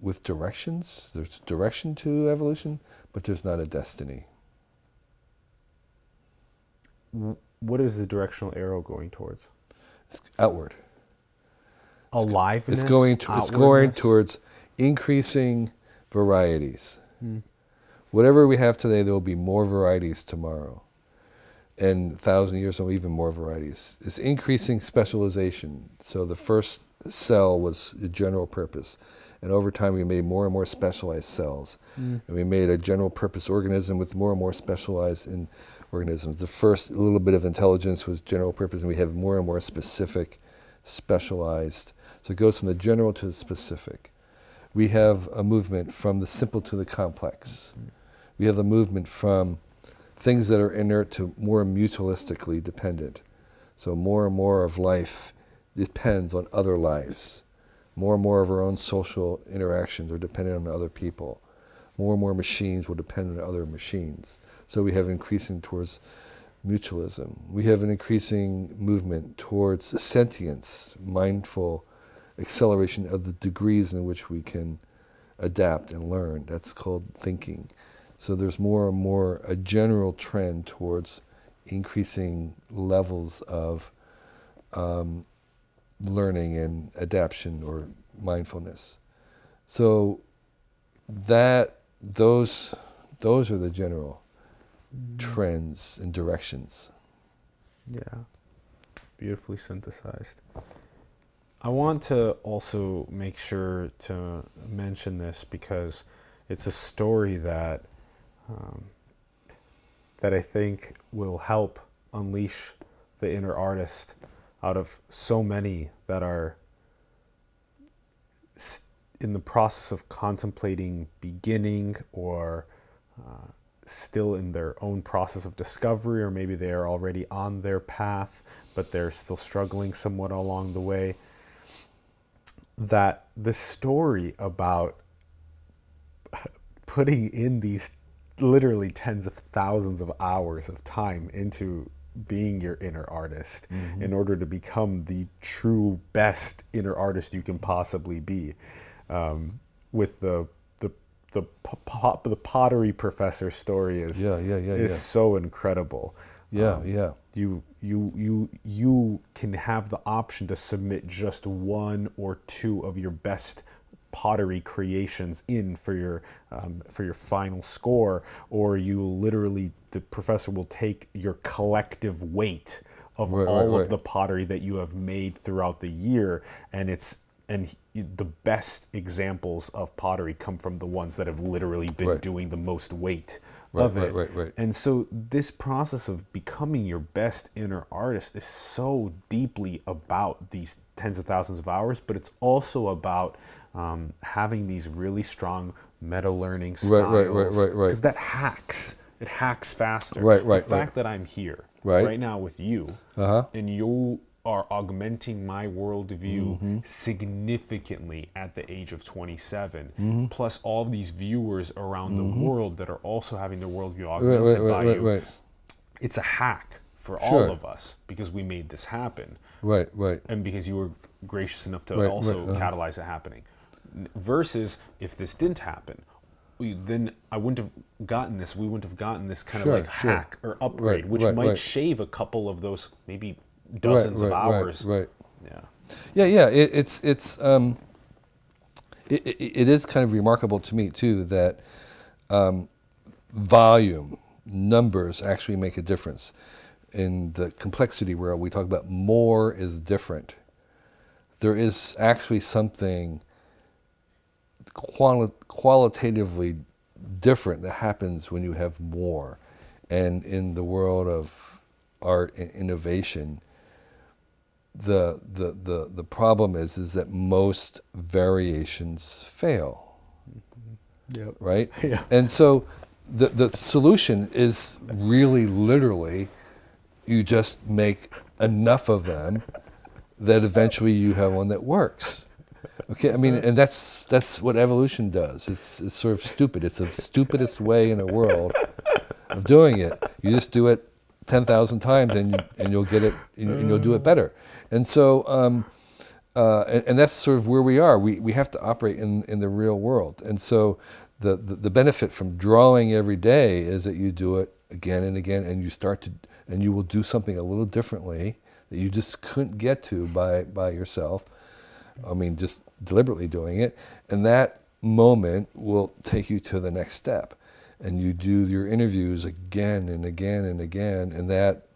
Speaker 1: with directions. There's direction to evolution, but there's not a destiny.
Speaker 2: What is the directional arrow going towards?
Speaker 1: It's outward.
Speaker 2: Aliveness.
Speaker 1: It's going to, it's going towards increasing varieties.
Speaker 2: Hmm.
Speaker 1: Whatever we have today, there will be more varieties tomorrow. And a thousand years, be even more varieties. It's increasing specialization. So the first cell was a general purpose. And over time, we made more and more specialized cells. And we made a general purpose organism with more and more specialized in organisms. The first little bit of intelligence was general purpose, and we have more and more specific, specialized. So it goes from the general to the specific. We have a movement from the simple to the complex. We have the movement from things that are inert to more mutualistically dependent. So more and more of life depends on other lives. More and more of our own social interactions are dependent on other people. More and more machines will depend on other machines. So we have increasing towards mutualism. We have an increasing movement towards sentience, mindful acceleration of the degrees in which we can adapt and learn. That's called thinking. So there's more and more a general trend towards increasing levels of um, learning and adaptation or mindfulness. So that those those are the general trends and directions.
Speaker 2: Yeah. Beautifully synthesized. I want to also make sure to mention this because it's a story that um, that I think will help unleash the inner artist out of so many that are in the process of contemplating beginning or uh, still in their own process of discovery, or maybe they are already on their path, but they're still struggling somewhat along the way. That the story about putting in these literally tens of thousands of hours of time into being your inner artist in order to become the true best inner artist you can possibly be. Um, with the the the po- the pottery professor story is
Speaker 1: Yeah, yeah, yeah,
Speaker 2: is
Speaker 1: yeah.
Speaker 2: so incredible.
Speaker 1: Yeah,
Speaker 2: Um,
Speaker 1: yeah.
Speaker 2: you you you you can have the option to submit just one or two of your best pottery creations in for your um, for your final score or you literally the professor will take your collective weight of
Speaker 1: Right,
Speaker 2: all
Speaker 1: right.
Speaker 2: of the pottery that you have made throughout the year and it's and he- the best examples of pottery come from the ones that have literally been doing the most weight
Speaker 1: Right,
Speaker 2: of
Speaker 1: right,
Speaker 2: it
Speaker 1: right, right.
Speaker 2: and so this process of becoming your best inner artist is so deeply about these tens of thousands of hours, but it's also about um, having these really strong meta learning styles.
Speaker 1: Right, right, right, right, right.
Speaker 2: Because that hacks. It hacks faster.
Speaker 1: Right, right,
Speaker 2: The fact that I'm here
Speaker 1: Right.
Speaker 2: now with you,
Speaker 1: Uh-huh.
Speaker 2: and you are augmenting my worldview
Speaker 1: Mm-hmm.
Speaker 2: significantly at the age of 27,
Speaker 1: Mm-hmm.
Speaker 2: plus all of these viewers around the world that are also having their worldview augmented
Speaker 1: right,
Speaker 2: by
Speaker 1: right, right,
Speaker 2: you.
Speaker 1: right.
Speaker 2: It's a hack for
Speaker 1: Sure.
Speaker 2: all of us because we made this happen,
Speaker 1: Right, right.
Speaker 2: and because you were gracious enough to also
Speaker 1: uh-huh.
Speaker 2: catalyze it happening. Versus if this didn't happen, we, then I wouldn't have gotten this. We wouldn't have gotten this kind
Speaker 1: Sure,
Speaker 2: of like
Speaker 1: sure.
Speaker 2: hack or upgrade, which might shave a couple of those maybe dozens
Speaker 1: right,
Speaker 2: of
Speaker 1: right,
Speaker 2: hours.
Speaker 1: Right.
Speaker 2: Yeah.
Speaker 1: Yeah, yeah. It, it's it's um, it, it, it is kind of remarkable to me too that um, volume numbers actually make a difference in the complexity where we talk about more is different. There is actually something quali- qualitatively different that happens when you have more, and in the world of art and innovation the the the the problem is is that most variations fail.
Speaker 2: Yep.
Speaker 1: right?
Speaker 2: Yeah.
Speaker 1: and so the the solution is really literally you just make enough of them that eventually you have one that works. Okay? I mean and that's that's what evolution does. It's it's sort of stupid. It's the stupidest way in the world of doing it. You just do it 10,000 times and, you, and you'll get it and, and you'll do it better. And so, um, uh, and, and that's sort of where we are. We, we have to operate in, in the real world. And so the, the, the benefit from drawing every day is that you do it again and again and you start to, and you will do something a little differently that you just couldn't get to by, by yourself. I mean, just deliberately doing it. And that moment will take you to the next step. And you do your interviews again and again and again. And that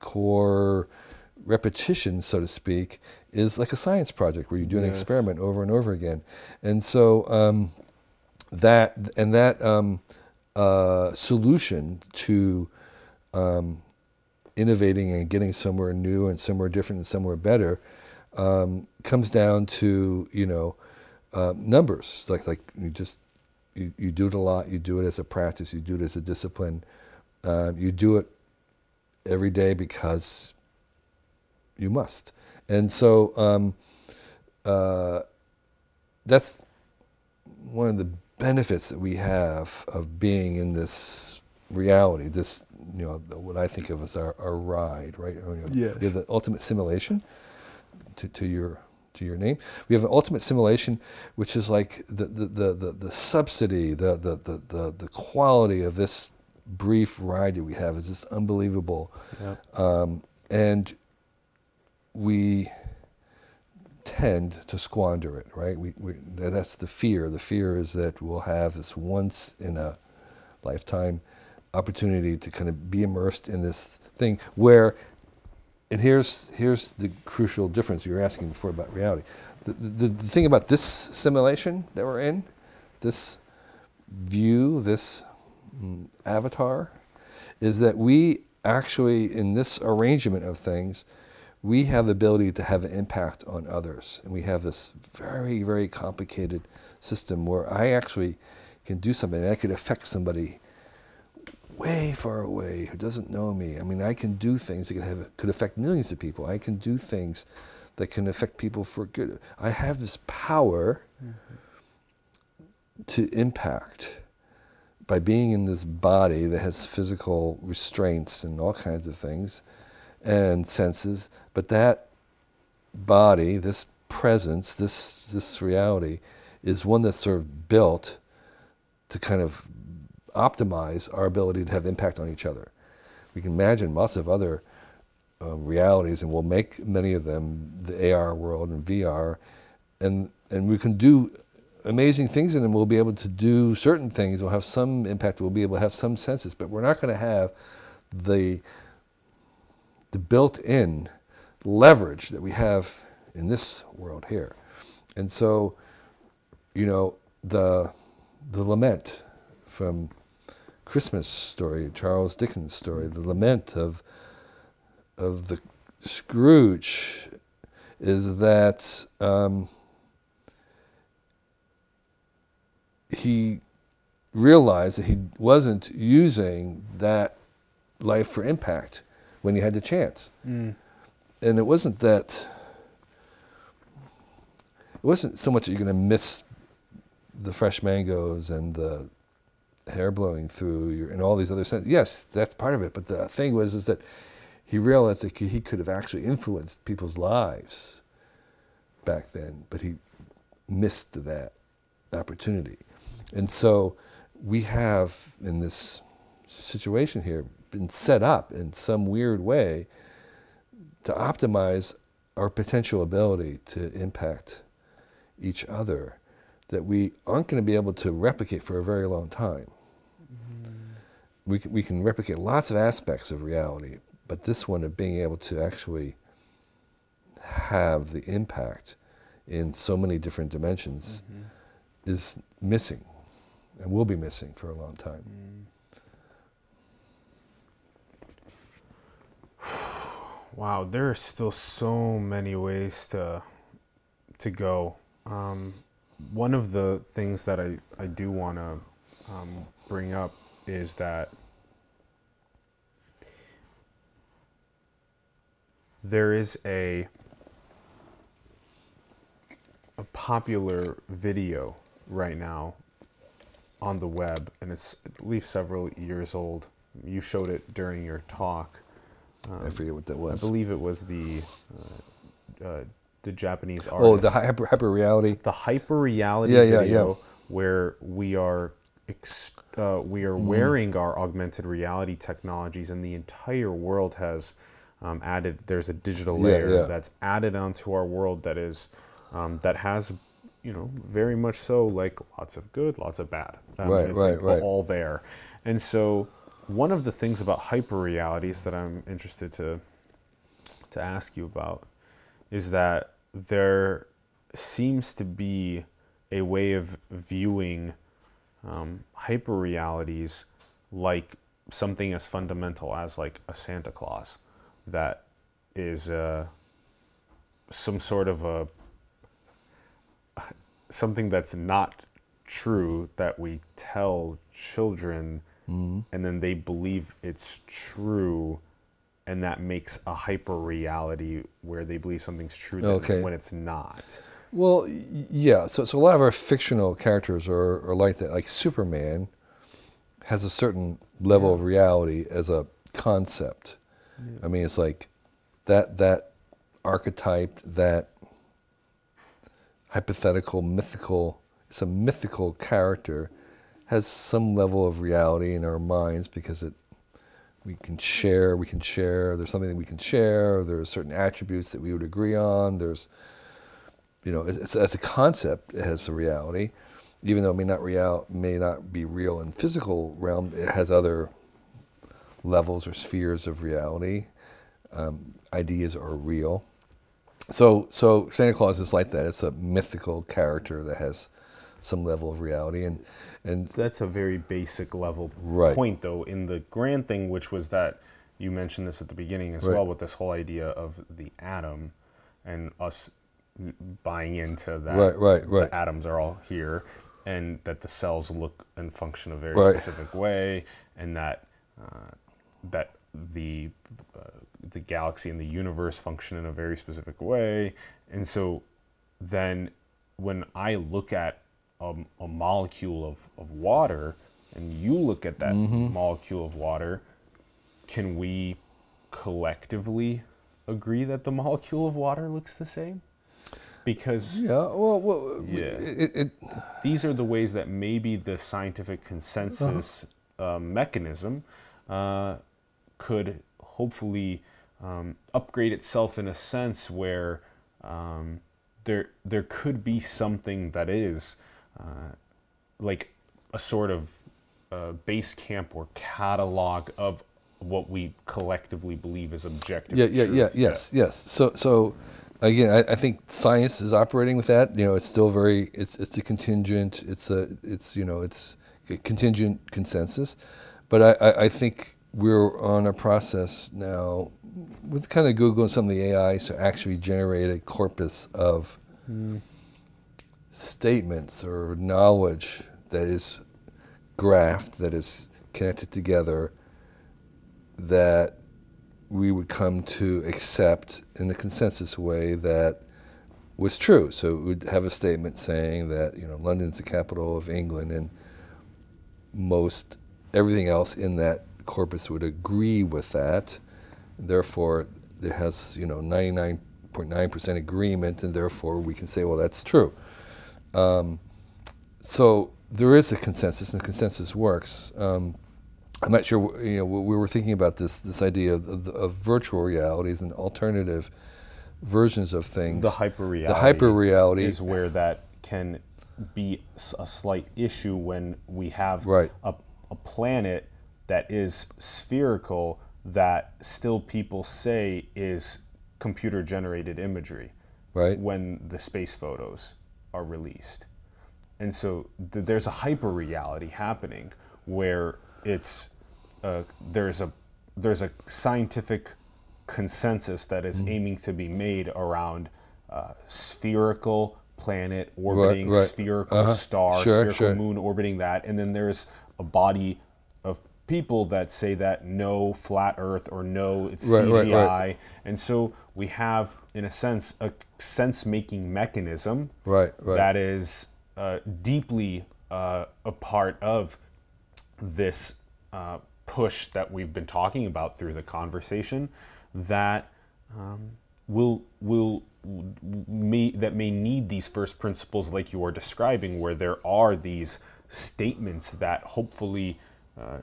Speaker 1: core repetition, so to speak, is like a science project where you do an
Speaker 2: Yes.
Speaker 1: experiment over and over again. And so um, that, and that um, uh, solution to um, innovating and getting somewhere new and somewhere different and somewhere better um, comes down to you know uh, numbers like like you just you, you do it a lot you do it as a practice you do it as a discipline uh, you do it every day because you must and so um, uh, that's one of the benefits that we have of being in this reality, this, you know, what I think of as our, our ride, right?
Speaker 2: Yes.
Speaker 1: We have the ultimate simulation to, to your to your name. We have an ultimate simulation, which is like the the, the, the, the subsidy, the, the, the, the, the quality of this brief ride that we have is just unbelievable.
Speaker 2: Yep.
Speaker 1: Um, and we tend to squander it, right? We, we, that's the fear. The fear is that we'll have this once in a lifetime opportunity to kind of be immersed in this thing where, and here's, here's the crucial difference you were asking before about reality. The, the, the thing about this simulation that we're in, this view, this mm, avatar, is that we actually, in this arrangement of things, we have the ability to have an impact on others. And we have this very, very complicated system where I actually can do something and I could affect somebody way far away who doesn't know me. I mean, I can do things that could, have, could affect millions of people. I can do things that can affect people for good. I have this power mm-hmm. to impact by being in this body that has physical restraints and all kinds of things. and senses, but that body, this presence, this this reality, is one that's sort of built to kind of optimize our ability to have impact on each other. We can imagine lots of other uh, realities, and we'll make many of them the AR world and VR, and and we can do amazing things in them. We'll be able to do certain things. We'll have some impact. We'll be able to have some senses, but we're not going to have the the built-in leverage that we have in this world here. And so, you know, the the lament from Christmas story, Charles Dickens' story, the lament of of the Scrooge is that um, he realized that he wasn't using that life for impact when he had the chance.
Speaker 2: Mm.
Speaker 1: And it wasn't that, it wasn't so much that you're going to miss the fresh mangoes and the hair blowing through your, and all these other senses. Yes, that's part of it. But the thing was is that he realized that he could have actually influenced people's lives back then, but he missed that opportunity. And so we have in this situation here been set up in some weird way to optimize our potential ability to impact each other that we aren't going to be able to replicate for a very long time. Mm-hmm. We, can, we can replicate lots of aspects of reality, but this one of being able to actually have the impact in so many different dimensions mm-hmm. is missing and will be missing for a long time.
Speaker 2: Mm. Wow, there are still so many ways to to go. Um, one of the things that I, I do want to um, bring up is that there is a a popular video right now on the web, and it's at least several years old. You showed it during your talk.
Speaker 1: Um, I forget what that was.
Speaker 2: I believe it was the uh, uh, the Japanese artist.
Speaker 1: Oh, the hyper hyper reality.
Speaker 2: The hyper reality
Speaker 1: yeah,
Speaker 2: video
Speaker 1: yeah, yeah.
Speaker 2: where we are ex- uh, we are mm. wearing our augmented reality technologies, and the entire world has um, added. There's a digital layer that's added onto our world that is um, that has you know, very much so like lots of good, lots of bad.
Speaker 1: Um, right,
Speaker 2: it's
Speaker 1: right,
Speaker 2: like
Speaker 1: right.
Speaker 2: All there. And so one of the things about hyper realities that I'm interested to to ask you about is that there seems to be a way of viewing um, hyper realities like something as fundamental as like a Santa Claus that is uh, some sort of a something that's not true that we tell children mm-hmm. and then they believe it's true and that makes a hyper reality where they believe something's true
Speaker 1: okay.
Speaker 2: when it's not
Speaker 1: well yeah so, so a lot of our fictional characters are, are like that like superman has a certain level yeah. of reality as a concept yeah. i mean it's like that that archetype that hypothetical, mythical, it's a mythical character, has some level of reality in our minds because it we can share, we can share, there's something that we can share, there's certain attributes that we would agree on, there's you know, it's, as a concept, it has a reality. Even though it may not real may not be real in physical realm, it has other levels or spheres of reality. Um, ideas are real so so Santa Claus is like that. It's a mythical character that has some level of reality, and and
Speaker 2: that's a very basic level
Speaker 1: right.
Speaker 2: point, though. In the grand thing, which was that you mentioned this at the beginning as right. well, with this whole idea of the atom and us buying into that.
Speaker 1: Right, right, right.
Speaker 2: The atoms are all here, and that the cells look and function a very right. specific way, and that uh, that the uh, the galaxy and the universe function in a very specific way. And so then when I look at a, a molecule of, of water and you look at that mm-hmm. molecule of water, can we collectively agree that the molecule of water looks the same? Because
Speaker 1: Yeah. Well, well
Speaker 2: Yeah.
Speaker 1: It, it,
Speaker 2: these are the ways that maybe the scientific consensus uh, mechanism uh, could hopefully um, upgrade itself in a sense where um, there there could be something that is uh, like a sort of uh, base camp or catalog of what we collectively believe is objective.
Speaker 1: yeah, yeah, yeah,
Speaker 2: truth.
Speaker 1: yes, yes. So, so again, I, I think science is operating with that. You know, it's still very, it's it's a contingent, it's a, it's you know, it's a contingent consensus, but I, I, I think we're on a process now with kind of Google and some of the AIs to actually generate a corpus of statements or knowledge that is graphed, that is connected together, that we would come to accept in a consensus way that was true. So would have a statement saying that you know London's the capital of England, and most everything else in that corpus would agree with that. Therefore, it has you know 99.9% agreement, and therefore we can say, well, that's true. Um, so there is a consensus, and consensus works. Um, I'm not sure. You know, we were thinking about this this idea of, of, of virtual realities and alternative versions of things.
Speaker 2: The hyper reality.
Speaker 1: The hyper reality
Speaker 2: is where that can be a slight issue when we have
Speaker 1: Right.
Speaker 2: a, a planet that is spherical that still people say is computer generated imagery
Speaker 1: right.
Speaker 2: when the space photos are released. And so th- there's a hyper reality happening where it's uh, there's a there's a scientific consensus that is aiming to be made around uh, spherical planet orbiting
Speaker 1: right.
Speaker 2: spherical
Speaker 1: Uh-huh.
Speaker 2: star,
Speaker 1: Sure,
Speaker 2: spherical
Speaker 1: sure.
Speaker 2: moon orbiting that, and then there's a body of people that say that no flat Earth or no it's
Speaker 1: Right, right,
Speaker 2: CGI,
Speaker 1: right.
Speaker 2: and so we have, in a sense, a sense-making mechanism
Speaker 1: Right. Right.
Speaker 2: that is uh, deeply uh, a part of this uh, push that we've been talking about through the conversation that um, will will may that may need these first principles like you are describing where there are these statements that hopefully uh,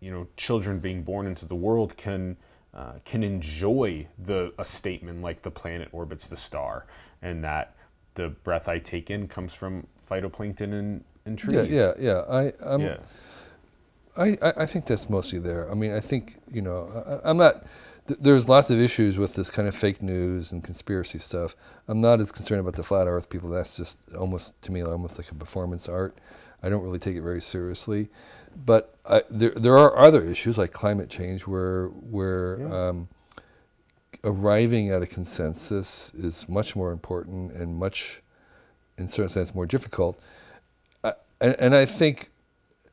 Speaker 2: you know children being born into the world can uh, can enjoy the a statement like the planet orbits the star and that the breath I take in comes from phytoplankton and, and trees.
Speaker 1: yeah. Yeah. Yeah. I. I'm,
Speaker 2: Yeah.
Speaker 1: I, I think that's mostly there. I mean, I think you know, I, I'm not. Th- there's lots of issues with this kind of fake news and conspiracy stuff. I'm not as concerned about the flat Earth people. That's just almost to me almost like a performance art. I don't really take it very seriously. But I, there there are other issues like climate change where where
Speaker 2: Yeah.
Speaker 1: um, arriving at a consensus is much more important and much, in certain sense, more difficult. I, and, and I think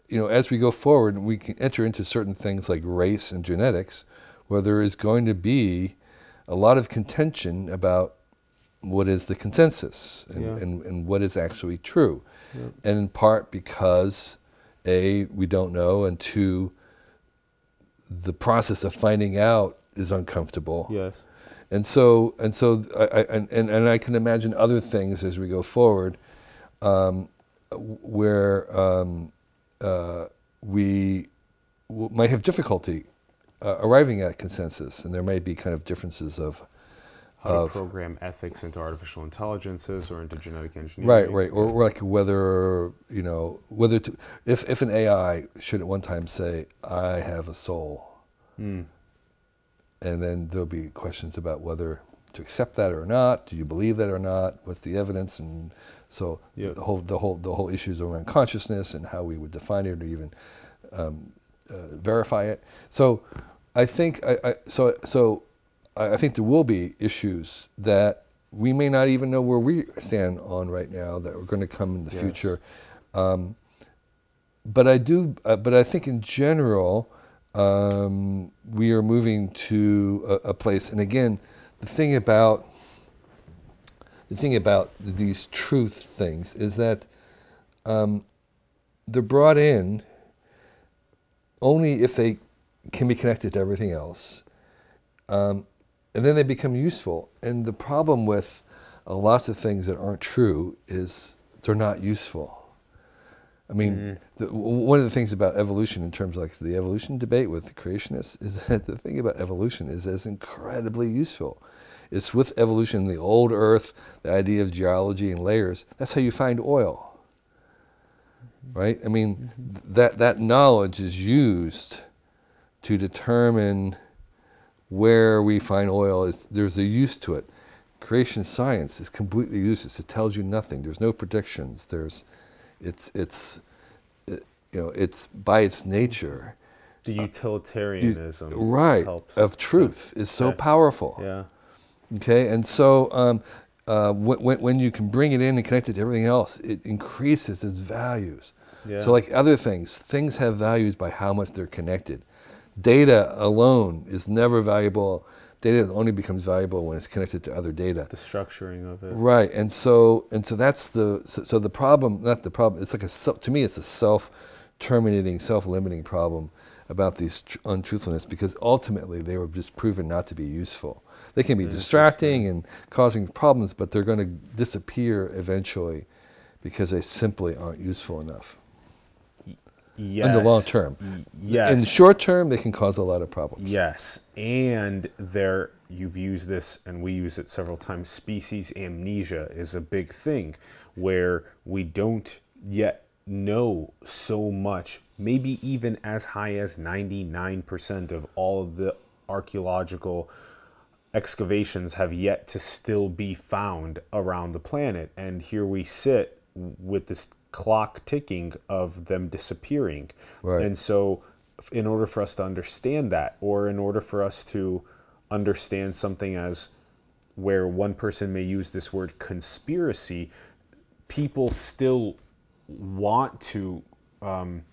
Speaker 1: you know, as we go forward, we can enter into certain things like race and genetics, where there is going to be a lot of contention about what is the consensus and,
Speaker 2: Yeah.
Speaker 1: and, and what is actually true. And in part because, A, we don't know, and two, the process of finding out is uncomfortable.
Speaker 2: Yes.
Speaker 1: And so, and so, I, I, and, and I can imagine other things as we go forward, um, where um, uh, we w- might have difficulty uh, arriving at consensus, and there may be kind of differences of,
Speaker 2: How to
Speaker 1: Of-
Speaker 2: program ethics into artificial intelligences or into genetic engineering.
Speaker 1: right, or, or like whether you know whether to, if if an AI should at one time say, "I have a soul,"
Speaker 2: Mm.
Speaker 1: and then there'll be questions about whether to accept that or not. Do you believe that or not? What's the evidence? And so
Speaker 2: Yeah.
Speaker 1: the whole the whole the whole issues around consciousness and how we would define it or even um, uh, verify it. So I think I, I so so I I think there will be issues that we may not even know where we stand on right now that are going to come in the
Speaker 2: Yes.
Speaker 1: future. Um, but I do, uh, but I think in general, um, we are moving to a, a place. And again, the thing about the thing about these truth things is that um, they're brought in only if they can be connected to everything else, um, and then they become useful. And the problem with uh, lots of things that aren't true is they're not useful. I mean, mm-hmm. the, w- one of the things about evolution, in terms of like the evolution debate with the creationists, is that the thing about evolution is it's incredibly useful. It's with evolution, the old Earth, the idea of geology and layers. That's how you find oil, mm-hmm. right? I mean, mm-hmm. th- that that knowledge is used to determine where we find oil. Is there's a use to it. Creation science is completely useless. It tells you nothing. There's no predictions. There's it's it's it, you know it's by its nature
Speaker 2: The
Speaker 1: you-
Speaker 2: utilitarianism
Speaker 1: right
Speaker 2: helps.
Speaker 1: of truth is so
Speaker 2: Okay.
Speaker 1: powerful
Speaker 2: Yeah.
Speaker 1: okay and so um, uh, when, when, when you can bring it in and connect it to everything else it increases its values
Speaker 2: Yeah.
Speaker 1: so like other things things have values by how much they're connected data alone is never valuable data only becomes valuable when it's connected to other data
Speaker 2: the structuring of it.
Speaker 1: Right, and so and so that's the so, so the problem. Not the problem. It's like a to me, it's a self-terminating, self-limiting problem about these tr- untruthfulness because ultimately they were just proven not to be useful. They can be distracting and causing problems, but they're going to disappear eventually because they simply aren't useful enough
Speaker 2: Yes.
Speaker 1: in the long term.
Speaker 2: Yes.
Speaker 1: In the short term, they can cause a lot of problems.
Speaker 2: Yes, and there you've used this, and we use it several times. Species amnesia is a big thing, where we don't yet know so much, maybe even as high as ninety nine percent of all of the archaeological excavations have yet to still be found around the planet, and here we sit with this clock ticking of them disappearing.
Speaker 1: Right.
Speaker 2: And so, in order for us to understand that, or in order for us to understand something as where one person may use this word conspiracy, people still want to um,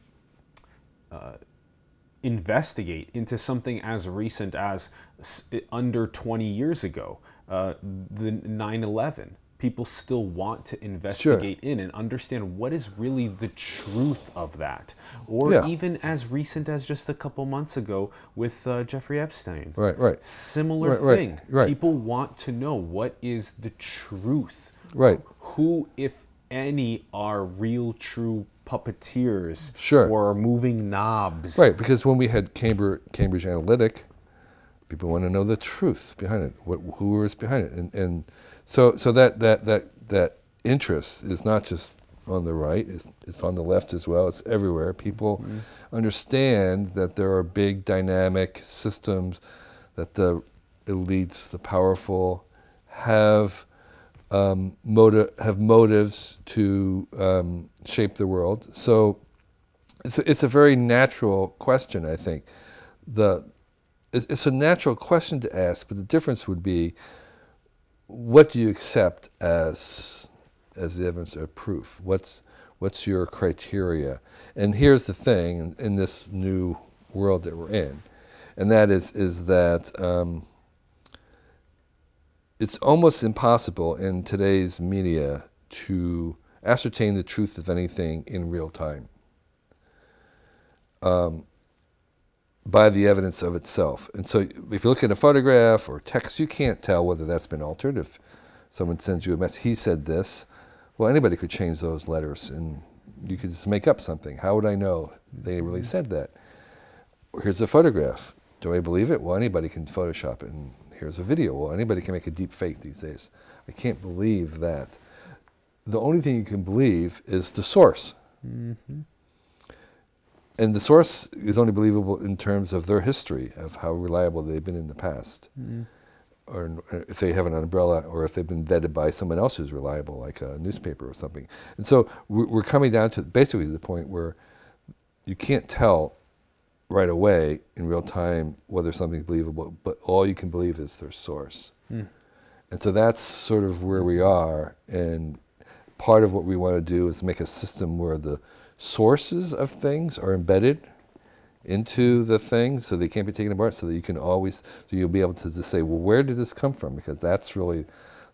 Speaker 2: uh, investigate into something as recent as under 20 years ago, uh, the 9 11. People still want to investigate in and understand what is really the truth of that. Or
Speaker 1: Yeah.
Speaker 2: even as recent as just a couple months ago with uh, Jeffrey Epstein.
Speaker 1: Right, right.
Speaker 2: Similar
Speaker 1: Right, right,
Speaker 2: thing.
Speaker 1: right.
Speaker 2: People want to know what is the truth.
Speaker 1: Right.
Speaker 2: Who, if any, are real, true puppeteers
Speaker 1: Sure.
Speaker 2: or moving knobs.
Speaker 1: Right, because when we had Cambridge, Cambridge Analytic, people want to know the truth behind it, what, who was behind it, and, and so so that that that that interest is not just on the right; it's, it's on the left as well. It's everywhere. People understand that there are big dynamic systems, that the elites, the powerful, have um, motive have motives to um, shape the world. So it's a, it's a very natural question, I think. The it's, it's a natural question to ask, but the difference would be, what do you accept as as evidence or proof? What's what's your criteria? And here's the thing in, in this new world that we're in, and that is is that um, it's almost impossible in today's media to ascertain the truth of anything in real time um, by the evidence of itself. And so if you look at a photograph or text, you can't tell whether that's been altered. If someone sends you a message, he said this, well, anybody could change those letters and you could just make up something. How would I know they really said that? Here's a photograph. Do I believe it? Well, anybody can Photoshop it. And here's a video. Well, anybody can make a deep fake these days. I can't believe that. The only thing you can believe is the source. Mm-hmm. And the source is only believable in terms of their history, of how reliable they've been in the past. Mm. Or n- if they have an umbrella, or if they've been vetted by someone else who's reliable, like a newspaper or something. And so we're we're coming down to basically the point where you can't tell right away in real time whether something's believable, but all you can believe is their source. Hmm. And so that's sort of where we are. And part of what we want to do is make a system where the sources of things are embedded into the thing so they can't be taken apart so that you can always so you'll be able to just say well where did this come from because that's really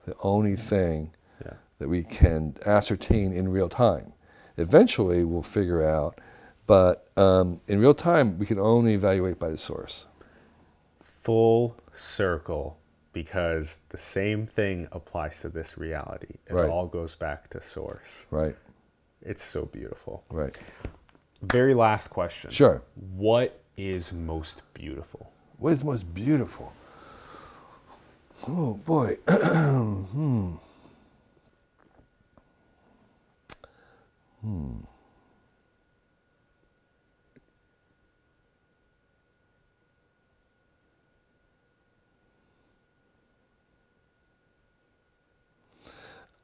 Speaker 1: the only thing
Speaker 2: Yeah.
Speaker 1: that we can ascertain in real time eventually we'll figure out but um, in real time we can only evaluate by the source
Speaker 2: full circle because the same thing applies to this reality. It
Speaker 1: Right.
Speaker 2: all goes back to source.
Speaker 1: Right.
Speaker 2: It's so beautiful.
Speaker 1: Right.
Speaker 2: Very last question.
Speaker 1: Sure.
Speaker 2: What is most beautiful?
Speaker 1: What is most beautiful? Oh boy. hmm. Hmm.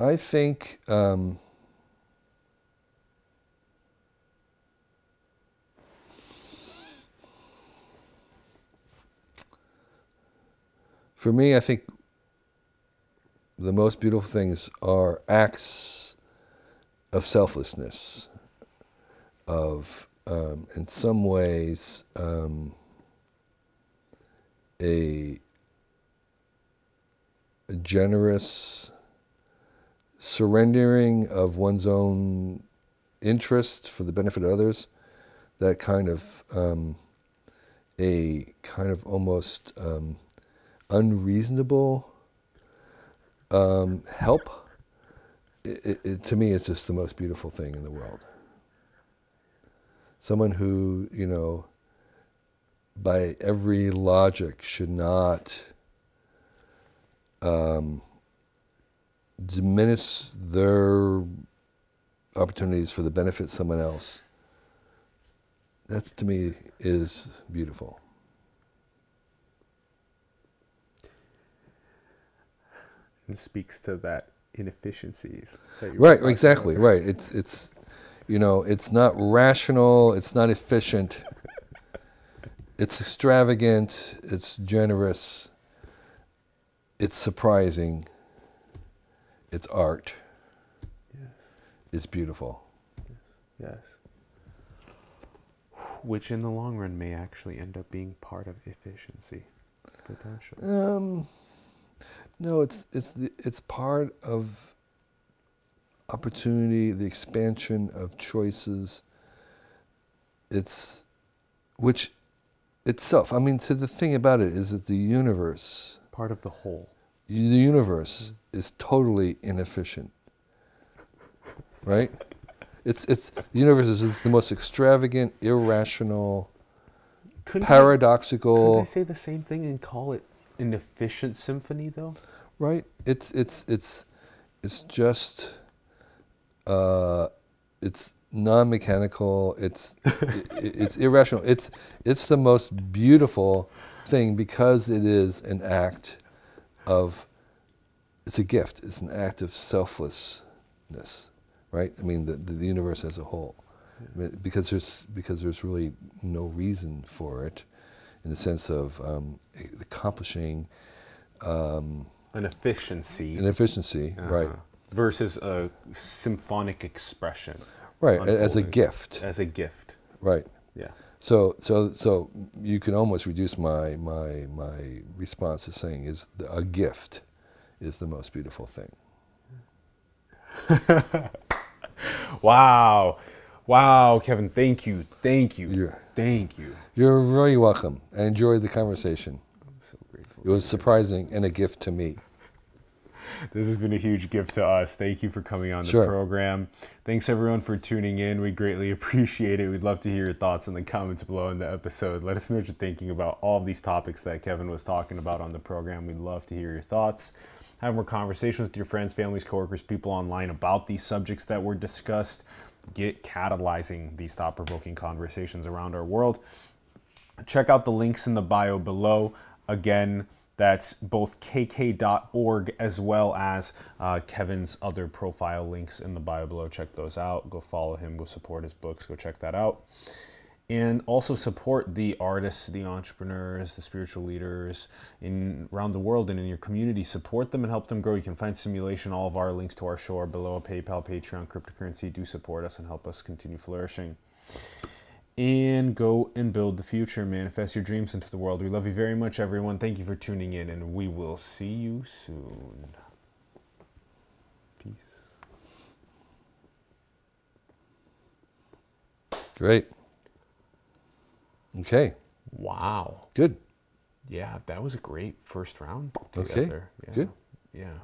Speaker 1: I think um, for me, I think the most beautiful things are acts of selflessness, of, um, in some ways, um, a, a generous surrendering of one's own interest for the benefit of others, that kind of um, a kind of almost um, unreasonable um, help. It, it, to me, it's just the most beautiful thing in the world. Someone who, you know, by every logic should not um, diminish their opportunities for the benefit of someone else. That to me is beautiful.
Speaker 2: And speaks to that inefficiencies. That you
Speaker 1: Right, exactly,
Speaker 2: about.
Speaker 1: right. It's it's you know, it's not rational, it's not efficient. it's extravagant, it's generous. It's surprising. It's art.
Speaker 2: Yes.
Speaker 1: It's beautiful.
Speaker 2: Yes. Which in the long run may actually end up being part of efficiency, potentially.
Speaker 1: Um, no, it's it's the, it's part of opportunity, the expansion of choices. It's which itself. I mean, so the thing about it is that the universe,
Speaker 2: Part of the whole.
Speaker 1: the universe, is totally inefficient. Right? It's it's the universe is it's the most extravagant, irrational,
Speaker 2: Couldn't I,
Speaker 1: paradoxical.
Speaker 2: couldn't I say the same thing and call it an efficient symphony, though?
Speaker 1: Right? It's it's it's it's just uh it's non-mechanical it's it, it's irrational. It's it's the most beautiful thing because it is an act of it's a gift. It's an act of selflessness right? I mean the, the, the universe as a whole. Because there's because there's really no reason for it in the sense of um, accomplishing um,
Speaker 2: An efficiency.
Speaker 1: an efficiency, right?
Speaker 2: uh-huh, Versus a symphonic expression.
Speaker 1: Right, a- as a gift,
Speaker 2: As a gift.
Speaker 1: right?
Speaker 2: Yeah.
Speaker 1: So, so, so you can almost reduce my my my response to saying is the, a gift is the most beautiful thing.
Speaker 2: Wow. Wow, Kevin, thank you. Thank you.
Speaker 1: You're-
Speaker 2: Thank you.
Speaker 1: You're very welcome. I enjoyed the conversation.
Speaker 2: I'm so grateful.
Speaker 1: It was surprising and a gift to me.
Speaker 2: This has been a huge gift to us. Thank you for coming on the
Speaker 1: Sure.
Speaker 2: program. Thanks everyone for tuning in. We greatly appreciate it. We'd love to hear your thoughts in the comments below in the episode. Let us know what you're thinking about all of these topics that Kevin was talking about on the program. We'd love to hear your thoughts. Have more conversations with your friends, families, coworkers, people online about these subjects that were discussed. Get catalyzing these thought provoking conversations around our world check out the links in the bio below. Again, that's both kk.org as well as uh, Kevin's other profile links in the bio below. Check those out. Go follow him. Go support his books. Go check that out. And also support the artists, the entrepreneurs, the spiritual leaders in around the world and in your community. Support them and help them grow. You can find simulation. All of our links to our show are below. PayPal, Patreon, cryptocurrency. Do support us and help us continue flourishing and go and build the future. Manifest your dreams into the world. We love you very much, everyone. Thank you for tuning in, and we will see you soon. Peace.
Speaker 1: Great. Okay,
Speaker 2: Wow.
Speaker 1: good.
Speaker 2: Yeah, that was a great first round.
Speaker 1: Okay,
Speaker 2: Together. Yeah.
Speaker 1: good.
Speaker 2: Yeah.